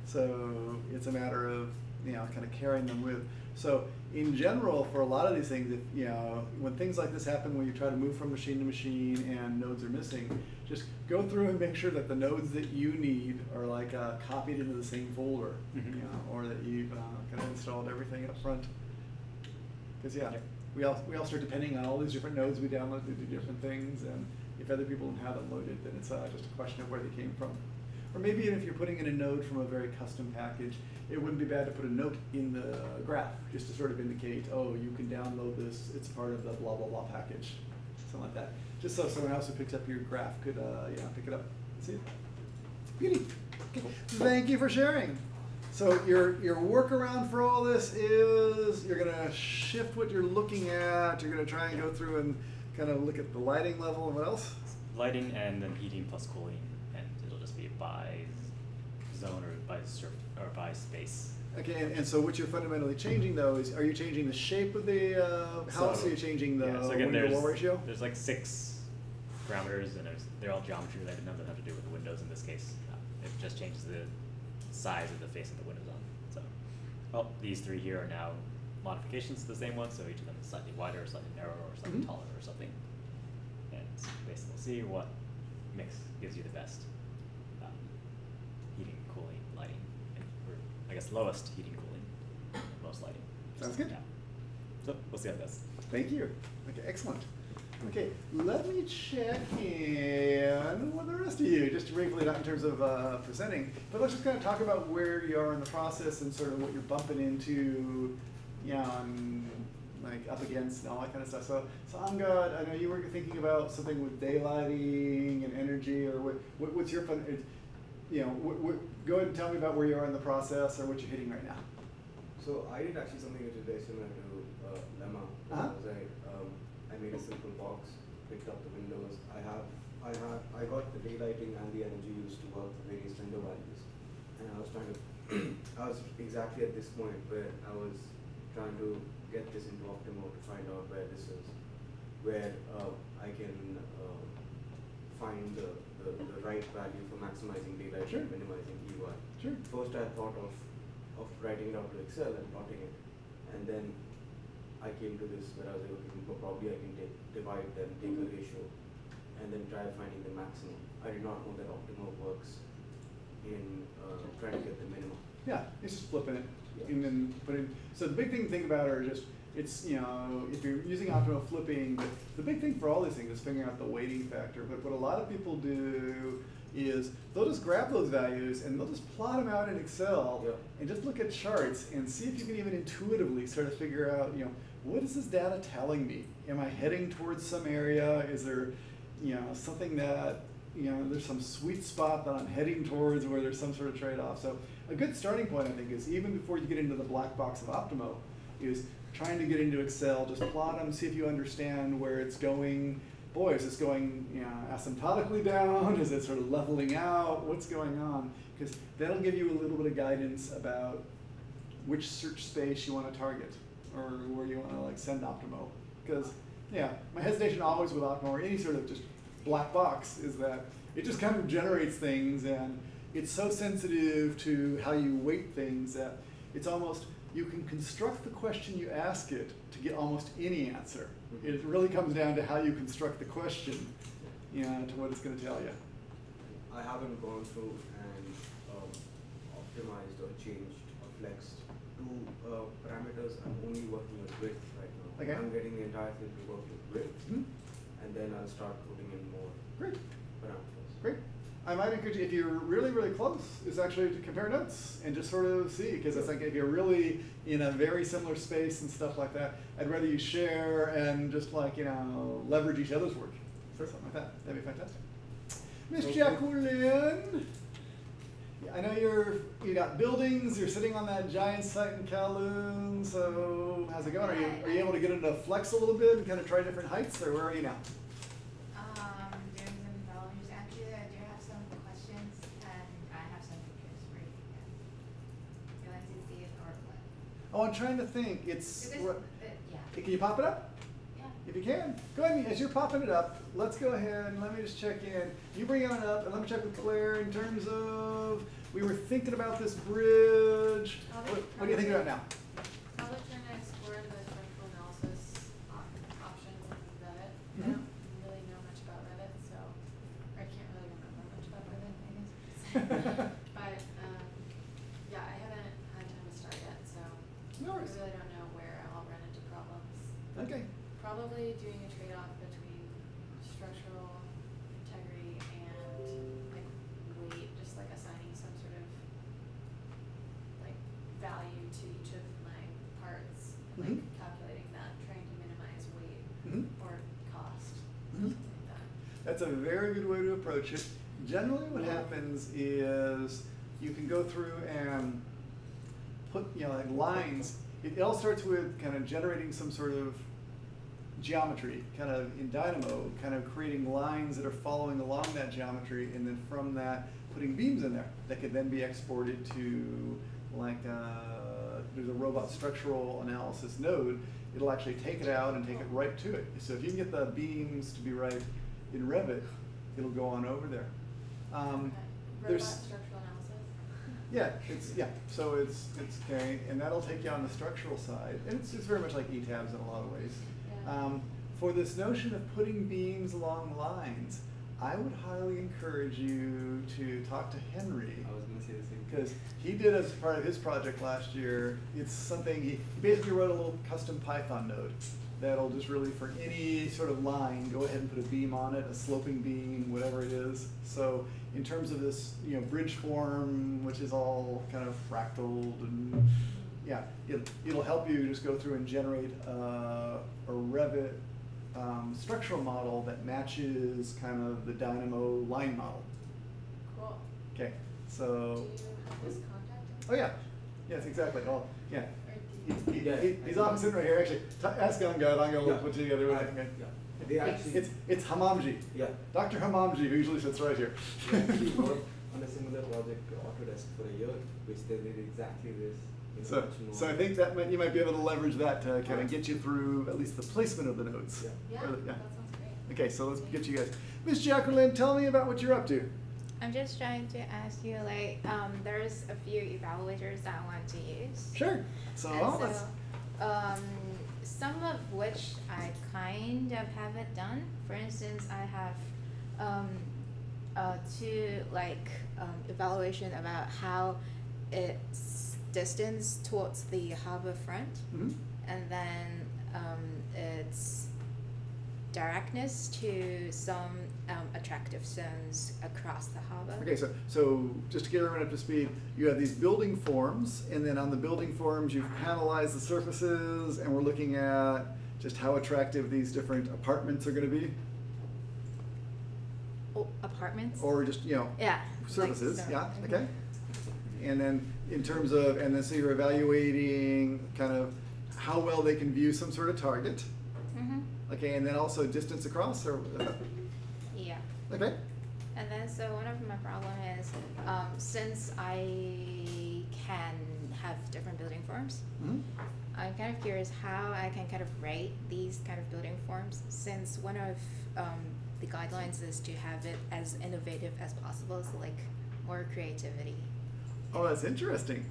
So it's a matter of, you know, kind of carrying them with. So in general, for a lot of these things, if, you know, when things like this happen, when you try to move from machine to machine and nodes are missing, just go through and make sure that the nodes that you need are like uh, copied into the same folder, Mhm. you know, or that you've uh, kind of installed everything up front. Because yeah, we all we all start depending on all these different nodes we download to do different things, and if other people don't have them loaded, then it's uh, just a question of where they came from. Or maybe even if you're putting in a node from a very custom package, it wouldn't be bad to put a note in the graph just to sort of indicate, oh, you can download this. It's part of the blah blah blah package, something like that. Just so someone else who picks up your graph could, uh, yeah, pick it up. See it? Beauty. Okay. Thank you for sharing. So your your workaround for all this is you're gonna shift what you're looking at. You're gonna try and go through and kind of look at the lighting level and what else? Lighting and then heating plus cooling, and it'll just be by zone or by sur- or by space. Okay, and, and so what you're fundamentally changing though is are you changing the shape of the uh, house? So- are you changing the yeah, so again, window wall ratio? There's like six parameters, and there's, they're all geometry related. None of them have to do with the windows in this case. Uh, it just changes the size of the face of the windows on. So, well, these three here are now modifications to the same one. So each of them is slightly wider, slightly narrower, or slightly Mhm. taller, or something. And basically, we'll see what mix gives you the best um, heating, cooling, lighting, and, or I guess lowest heating, cooling, most lighting. Sounds good. Yeah. So we'll see how it goes. Thank you. Okay, excellent. Okay, let me check in with the rest of you, just briefly, not in terms of uh, presenting, but let's just kind of talk about where you are in the process and sort of what you're bumping into, yeah, and like up against and all that kind of stuff. So, so Angad, I know you were thinking about something with daylighting and energy, or what, what what's your fun? You know, what, what, go ahead and tell me about where you are in the process or what you're hitting right now. So I did actually something very similar to uh, Lemma. Uh-huh. Was I made a simple box, picked up the windows. I have I have I got the daylighting and the energy used to work the various window values, and I was trying to [clears throat] I was exactly at this point where I was trying to get this into Optimo to find out where this is, where uh, I can uh, find the, the, the right value for maximizing daylight Sure. and minimizing EUI. Sure. First, I thought of of writing it out to Excel and plotting it, and then I came to this where I was like, okay, well, probably I can divide them, take a ratio, and then try finding the maximum. I did not know that Optimo works in uh, trying to get the minimum. Yeah, it's just flipping it Yeah. and then putting. So the big thing to think about are just it's you know if you're using Optimo flipping, the big thing for all these things is figuring out the weighting factor. But what a lot of people do is they'll just grab those values and they'll just plot them out in Excel Yeah. and just look at charts and see if you can even intuitively sort of figure out you know what is this data telling me? Am I heading towards some area? Is there you know something that you know, there's some sweet spot that I'm heading towards where there's some sort of trade-off. So a good starting point, I think, is even before you get into the black box of Optimo, is trying to get into Excel, just plot them, see if you understand where it's going. Boy, is this going, you know, asymptotically down? Is it sort of leveling out? What's going on? Because that'll give you a little bit of guidance about which search space you want to target or where you want to like send Optimo. Because yeah, my hesitation always with Optimo or any sort of just black box is that it just kind of generates things and it's so sensitive to how you weight things that it's almost you can construct the question you ask it to get almost any answer. Mhm. It really comes down to how you construct the question, you know, to what it's going to tell you. I haven't gone through and um, optimized or changed or flexed two uh, parameters. I'm only working with width right now. Okay. I'm getting the entire thing to work with width, Hmm? and then I'll start putting in more Great. parameters. Great. I might encourage you, if you're really, really close, is actually to compare notes and just sort of see, because it's like if you're really in a very similar space and stuff like that, I'd rather you share and just like, you know, leverage each other's work. Or something like that. That'd be fantastic. Miss you. Jacqueline, I know you're, you got buildings, you're sitting on that giant site in Kowloon, so how's it going? Are you, are you able to get into flex a little bit and kind of try different heights, or where are you now? Um, doing some developments, actually, I do have some questions, and I have some pictures for you. yeah. You want to see it or what? Oh, I'm trying to think, it's. Yeah. Can you pop it up? if you can, go ahead and, as you're popping it up, let's go ahead and let me just check in. You bring it on up and let me check with Claire in terms of, we were thinking about this bridge. What, what are you thinking about now? Probably trying to explore the structural analysis options in Revit. I mm-hmm. don't really know much about Revit, so, I can't really remember much about Revit, I guess. [laughs] very good way to approach it. Generally, what happens is you can go through and put, you know, like lines. It, all starts with kind of generating some sort of geometry, kind of in Dynamo, kind of creating lines that are following along that geometry, and then from that, putting beams in there that could then be exported to, like, uh, there's a robot structural analysis node. It'll actually take it out and take it right to it. So if you can get the beams to be right in Revit, it'll go on over there. Um, Okay. There's, structural analysis? yeah, it's, yeah, so it's, it's, okay, and that'll take you on the structural side, and it's, it's very much like ETABS in a lot of ways. Yeah. Um, for this notion of putting beams along lines, I would highly encourage you to talk to Henry. I was gonna say the same. Because he did as part of his project last year, it's something, he he basically wrote a little custom Python node that'll just really, for any sort of line, go ahead and put a beam on it, a sloping beam, whatever it is. So in terms of this, you know, bridge form, which is all kind of fractaled and, yeah, it, it'll help you just go through and generate uh, a Revit um, structural model that matches kind of the Dynamo line model. Cool. Okay, Do so. you have his contact? Oh, yeah. Yes, exactly. Well, yeah. Or He, do you? he, Yeah, he, he's think- often sitting right here. Actually, ask Angad. I'm gonna Yeah. put you together with him. yeah. They actually- It's it's Hamamji. Yeah. Dr. Hamamji, who usually sits right here. We actually [laughs] worked on a similar project to Autodesk for a year, which they did exactly this. you know, So, so I think that might, you might be able to leverage that to kind of get you through at least the placement of the notes. Yeah. Yeah, Or the- that sounds great. Okay, so let's get you guys. Miss Jacqueline, tell me about what you're up to. I'm just trying to ask you, like, um, there's a few evaluators that I want to use. Sure. So, And let's. um, some of which I kind of have it done. For instance, I have um, uh, two like um, evaluation about how its distance towards the harbor front, Mhm. and then um, its directness to some um, attractive zones across the harbor. Okay, so, so just to get everyone up to speed, you have these building forms, and then on the building forms, you've panelized the surfaces, and we're looking at just how attractive these different apartments are gonna be, Oh, apartments. or just, you know, yeah. like surfaces, so- yeah, okay? And then in terms of, and then so you're evaluating kind of how well they can view some sort of target, Mhm. okay, and then also distance across, or, uh. Okay? And then so one of my problem is um, since I can have different building forms, Mhm. I'm kind of curious how I can kind of rate these kind of building forms since one of um, the guidelines is to have it as innovative as possible, so like more creativity. Oh, that's interesting.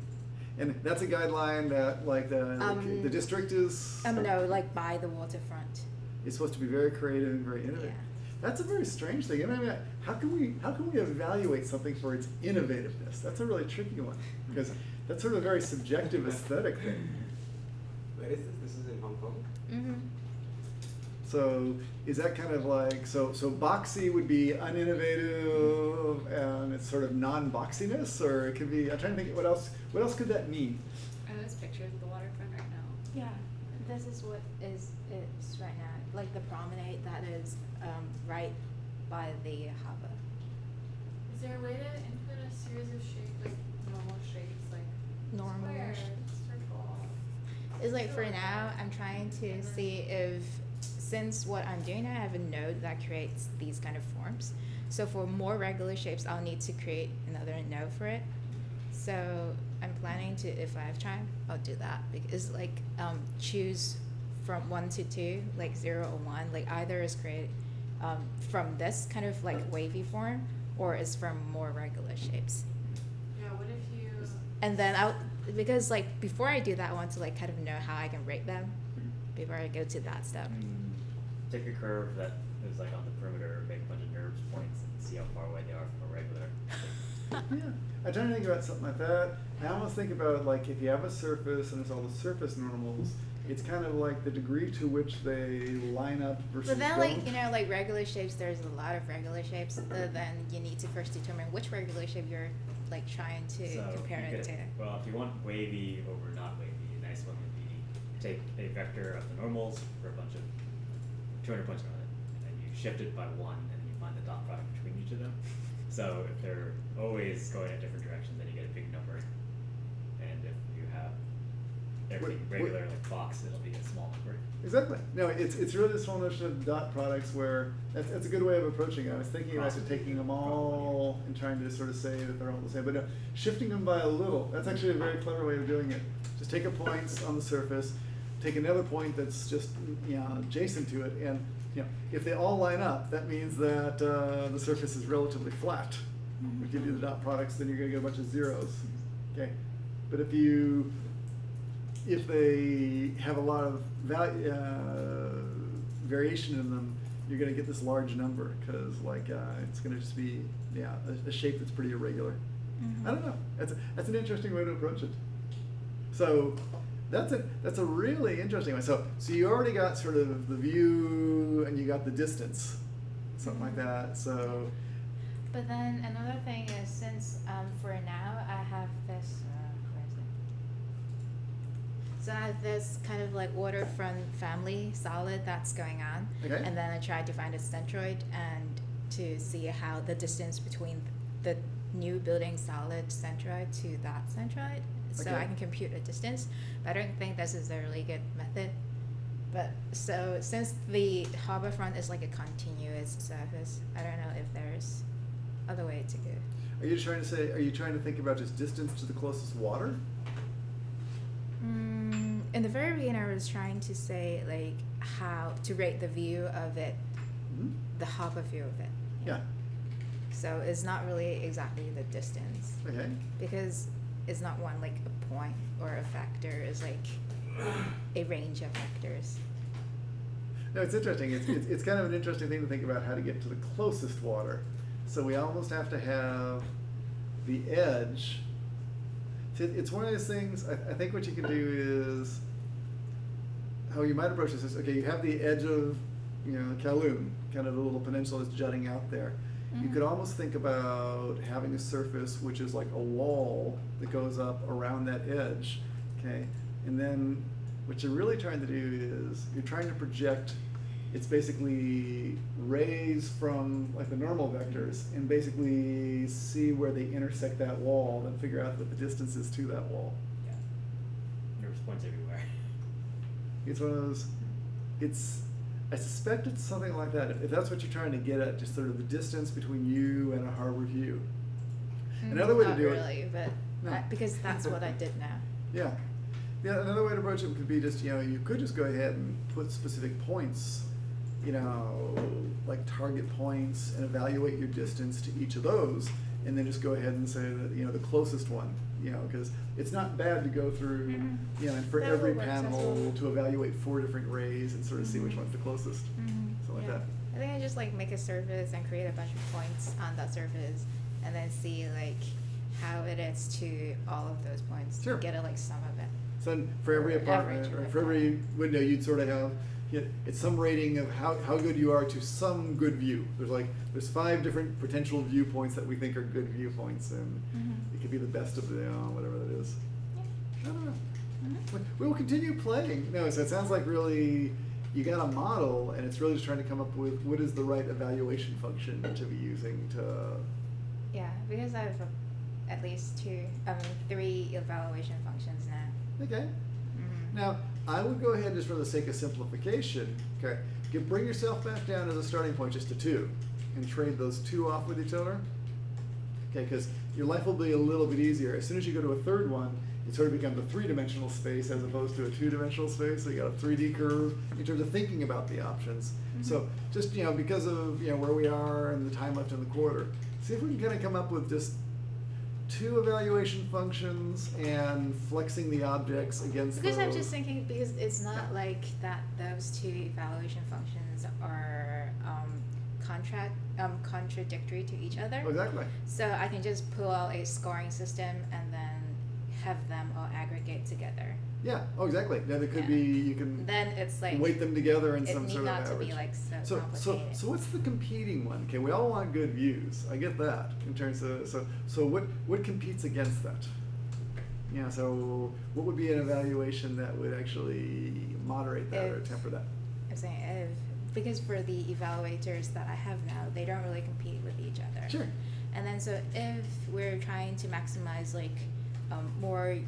And that's a guideline that, like, the, Um, the district is. Um, no, like by the waterfront. It's supposed to be very creative and very innovative. Yeah. That's a very strange thing. And I mean, how can we how can we evaluate something for its innovativeness? That's a really tricky one because that's sort of a very subjective aesthetic thing. Where is this? This is in Hong Kong. Mm-hmm. So is that kind of like so so boxy would be uninnovative and it's sort of non-boxiness, or it could be. I'm trying to think what else what else could that mean? Are those pictures of the waterfront right now? Yeah, this is what it's is right now, like the promenade that is um, right by the harbor. Is there a way to input a series of shapes, like normal shapes, like Normal square, circle? It's like for now, I'm trying to see if, since what I'm doing, I have a node that creates these kind of forms. So for more regular shapes, I'll need to create another node for it. So I'm planning to, if I have time, I'll do that because like um, choose from one to two, like zero or one, like either is created um, from this kind of like wavy form or is from more regular shapes. Yeah, what if you, And then I'll, because like before I do that, I want to like kind of know how I can rate them before I go to that step. Mm, Take a curve that is like on the perimeter, make a bunch of nerves points, and see how far away they are from a regular. [laughs] Yeah, I'm trying to think about something like that. I almost think about like if you have a surface and there's all the surface normals, it's kind of like the degree to which they line up versus But then, don't. like you know, like regular shapes, there's a lot of regular shapes. Uh, then you need to first determine which regular shape you're like trying to So compare you it to. could- Well, if you want wavy over not wavy, a nice one would be take a vector of the normals for a bunch of two hundred points around it, and then you shift it by one, and you find the dot product between each of them. [laughs] So if they're always going in different directions, then you get a big number. And if you have everything Wait, wait. regular like box, it'll be a small number. Exactly. No, it's it's really this whole notion of dot products where that's, that's a good way of approaching it. I was thinking about Possibly. taking them all and trying to sort of say that they're all the same, but no, shifting them by a little. That's actually a very clever way of doing it. Just take a point on the surface, take another point that's just you know adjacent to it, and you know if they all line up, that means that uh, the surface is relatively flat. We give you the dot products, then you're going to get a bunch of zeros. Okay, but if you if they have a lot of value, uh, variation in them, you're going to get this large number because like uh, it's going to just be yeah a, a shape that's pretty irregular. I don't know. That's a, that's an interesting way to approach it. So that's a that's a really interesting one. So so you already got sort of the view and you got the distance, something like that. So But then another thing is since um, for now I have this. Uh, where is it? So I have this kind of like waterfront family solid that's going on, Okay. and then I tried to find a centroid and to see how the distance between the new building solid centroid to that centroid, so Okay. I can compute a distance. But I don't think this is a really good method. But so since the harbor front is like a continuous surface, I don't know if there's other way to go. are you trying to say? Are you trying to think about just distance to the closest water? Mm, in the very beginning, I was trying to say like how to rate the view of it, hmm the view of it. Yeah. So it's not really exactly the distance Okay. because it's not one like a point or a factor. It's like a range of factors. No, it's interesting. It's, it's, it's kind of an interesting thing to think about how to get to the closest water. So we almost have to have the edge. It's one of those things, I, I think what you can do is, how you might approach this is, okay, you have the edge of, you know, Kowloon, kind of the little peninsula that's jutting out there. You Mhm. could almost think about having a surface which is like a wall that goes up around that edge, okay? And then what you're really trying to do is you're trying to project it's basically rays from like the normal vectors and basically see where they intersect that wall and figure out what the distance is to that wall. Yeah. Nerves points everywhere. [laughs] It's one of those it's I suspect it's something like that. If, if that's what you're trying to get at, just sort of the distance between you and a harbor view. Another way to Mm, Not do really, it. but No. that- because that's what I [laughs] did now. Yeah. Yeah, another way to approach it could be just, you know, you could just go ahead and put specific points, you know, like target points and evaluate your distance to each of those. And then just go ahead and say that, you know, the closest one, you know, because it's not bad to go through, Mhm. you know, and for That every will work as panel well. to evaluate four different rays and sort of see which Mhm. one's the closest. Something like yeah. that. I think I just like make a surface and create a bunch of points on that surface, and then see like how it is to all of those points. Sure. Get a like sum of it. So for every apartment, or for every window, you'd sort of have, you know, it's some rating of how, how good you are to some good view. There's like, there's five different potential viewpoints that we think are good viewpoints, and Mhm. it could be the best of the, uh, whatever that is. Yeah. I don't know. Mhm. We- We will continue playing. No, so it sounds like really, you got a model, and it's really just trying to come up with what is the right evaluation function to be using to, Yeah, because I have a, at least two, I mean three evaluation functions now. okay. Mhm. Now, I would go ahead just for the sake of simplification, okay, you bring yourself back down as a starting point just to two and trade those two off with each other. Okay, because your life will be a little bit easier. As soon as you go to a third one, it sort of becomes a three-dimensional space as opposed to a two-dimensional space. So you got a 3D curve in terms of thinking about the options. So mm-hmm. just you know because of you know where we are and the time left in the quarter, see if we can kind of come up with just two evaluation functions and flexing the objects against Because I'm just thinking because it's not like that those two evaluation functions are um, contract um, contradictory to each other. Exactly. So I can just pull out a scoring system and then have them all aggregate together. Yeah. Oh, exactly. Yeah, there could Yeah. be you can Then it's like weight them together in some sort not of to average. be like so, so, so, so what's the competing one? Okay, we all want good views. I get that in terms of so so what what competes against that? Yeah. So what would be an evaluation that would actually moderate that or temper that? I'm saying if because for the evaluators that I have now, they don't really compete with each other. Sure. And then so if we're trying to maximize like um, more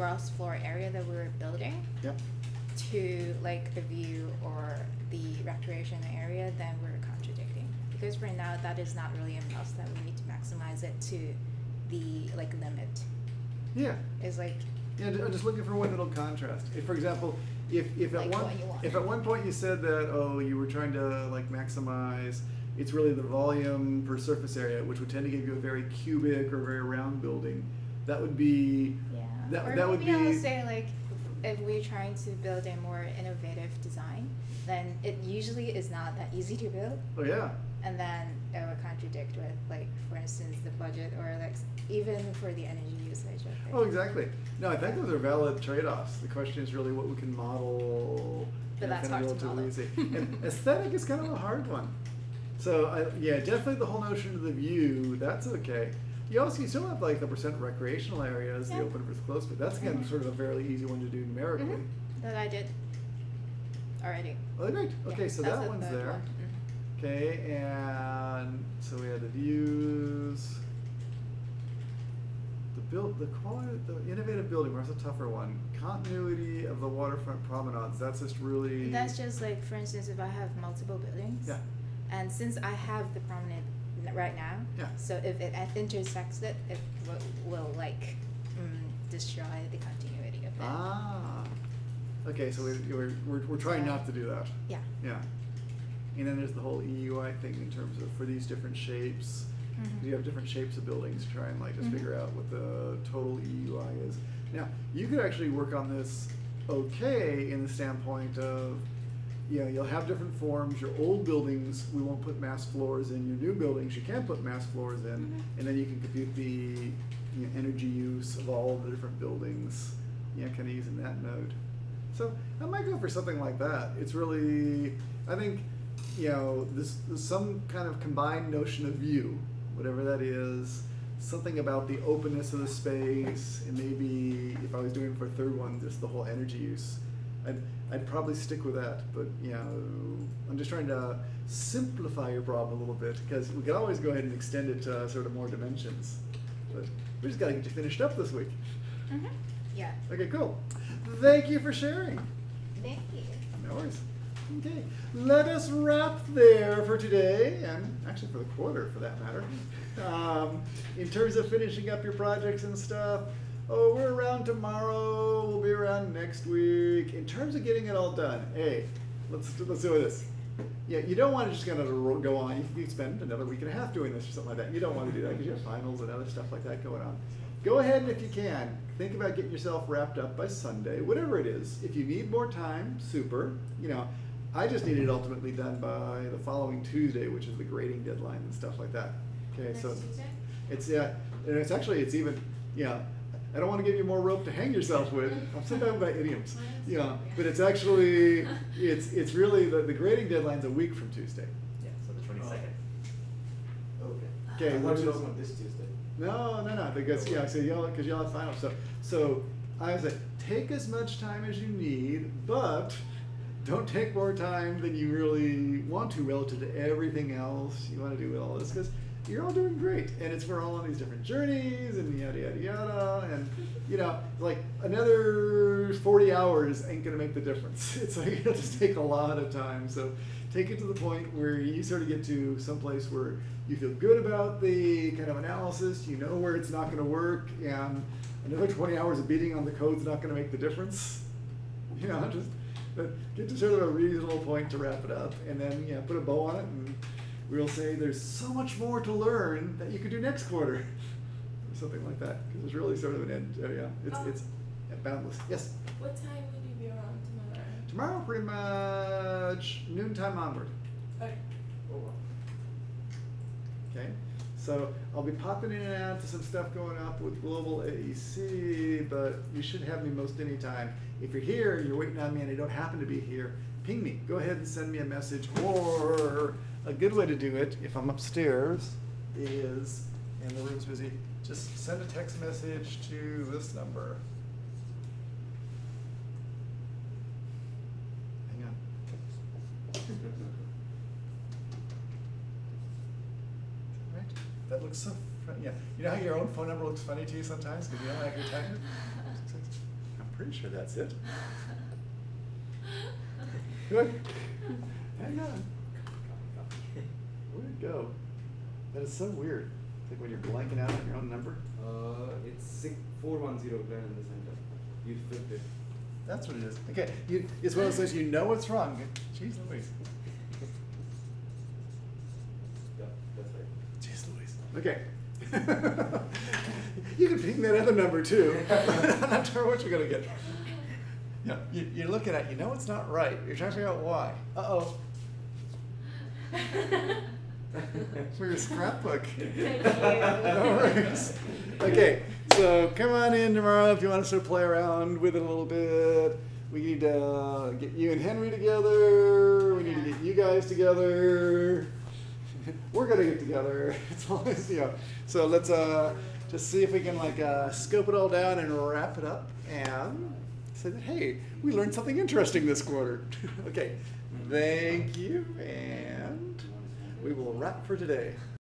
gross floor area that we're building Yep. to like the view or the recreation area, then we're contradicting. Because right now that is not really a must that we need to maximize it to the like limit. Yeah. It's like Yeah, I'm just looking for one that'll contrast. If, for example, if, if at Like one what you want. if at one point you said that oh you were trying to like maximize, it's really the volume per surface area, which would tend to give you a very cubic or very round building. That would be. That or that would maybe be I'll say like if we're trying to build a more innovative design, then it usually is not that easy to build. oh yeah And then it would contradict with like for instance the budget or like even for the energy usage oh exactly. No, I think those are valid trade-offs. The question is really what we can model. But that's kind of hard to model. easy. [laughs] and aesthetic is kind of a hard one. So I, yeah, definitely the whole notion of the view, that's okay. You also you still have like the percent recreational areas, the Yeah. open versus closed, but that's again Mhm. sort of a fairly easy one to do numerically. Mhm. That I did already. Oh, great. Yeah, Okay, so that one's third there. one. Mhm. Okay, and so we had the views. The build, the quality, the innovative building. Where's the tougher one? Continuity of the waterfront promenades. That's just really. That's just like for instance if I have multiple buildings. Yeah. And since I have the promenade right now. Yeah. So if it intersects it, it will, will like mm, destroy the continuity of it. Ah. Okay, so we, we're, we're, we're trying So- not to do that. Yeah. Yeah. And then there's the whole EUI thing in terms of for these different shapes. Mhm. You have different shapes of buildings, to try and like just Mhm. figure out what the total EUI is. Now, you could actually work on this okay in the standpoint of, you know, you'll have different forms. Your old buildings, we won't put mass floors in. Your new buildings, you can put mass floors in, Mhm. and then you can compute the you know, energy use of all the different buildings. You know, kind of using that node. So I might go for something like that. It's really, I think, you know, this, this some kind of combined notion of view, whatever that is. Something about the openness of the space, and maybe if I was doing for a third one, just the whole energy use. I'd, I'd probably stick with that, but you know, I'm just trying to simplify your problem a little bit because we could always go ahead and extend it to sort of more dimensions. But we just got to get you finished up this week. Mhm. Yeah. Okay, cool. Thank you for sharing. Thank you. No worries. Okay, let us wrap there for today, and actually for the quarter for that matter. Um, in terms of finishing up your projects and stuff, oh, we're around tomorrow. We'll be around next week. In terms of getting it all done, hey, let's do- let's do this. Yeah, you don't want to just kind of go on. You can- spend another week and a half doing this or something like that. You don't want to do that because you have finals and other stuff like that going on. Go ahead and if you can, think about getting yourself wrapped up by Sunday, whatever it is. If you need more time, super. You know, I just need it ultimately done by the following Tuesday, which is the grading deadline and stuff like that. Okay, so Tuesday? it's yeah, and it's actually it's even yeah. I don't want to give you more rope to hang yourself with. I'm so bad about idioms. Yeah, but it's actually it's it's really the, the grading deadline's a week from Tuesday. Yeah, so the twenty second. Oh. Okay. Okay, I which you were is- talking this Tuesday. No, no, no. Because yeah, so y'all because y'all have finals. So so I was like, take as much time as you need, but don't take more time than you really want to relative to everything else you want to do with all this because you're all doing great. And it's we're all on these different journeys and yada yada yada. And you know like another 40 hours ain't gonna make the difference. [laughs] It's like it'll just take a lot of time. So take it to the point where you sort of get to some place where you feel good about the kind of analysis you know where it's not going to work and another twenty hours of beating on the code's not gonna make the difference. [laughs] You know, just, but get to sort of a reasonable point to wrap it up, and then, yeah, put a bow on it, and we'll say there's so much more to learn that you could do next quarter. [laughs] Or something like that, because it's really sort of an end, uh, yeah, it's, Oh. it's boundless, yes. What time will you be around tomorrow? Tomorrow, pretty much noontime onward. Okay. Oh. Okay, so I'll be popping in and out to some stuff going up with Global AEC, but you should have me most any time. If you're here and you're waiting on me and I don't happen to be here, ping me. Go ahead and send me a message. Or a good way to do it, if I'm upstairs, is, and the room's busy, just send a text message to this number. Hang on. Right? That looks so funny. Yeah. You know how your own phone number looks funny to you sometimes because you don't like your type it? [laughs] I'm pretty sure that's it. Good. Hang on. Where'd it go? That is so weird. It's like when you're blanking out on your own number. Uh, it's six four one zero Glen in the center. You flipped it. That's what it is. Okay. You, it's one of those things you know what's wrong. Jeez Louise. Yeah, that's right. Jeez Louise. Okay. [laughs] you can ping that other number too. [laughs] I'm not sure what you're gonna get. Yeah, you, you're looking at, you know it's not right. You're trying to figure out why. Uh oh. [laughs] [laughs] For your scrapbook. Thank you. [laughs] no worries. Okay, so come on in tomorrow if you want us to play around with it a little bit. We need to get you and Henry together. We need to get you guys together. [laughs] We're gonna get together. It's always you know. So let's uh just see if we can like uh, scope it all down and wrap it up and say that hey, we learned something interesting this quarter. okay, thank you, and we will wrap for today.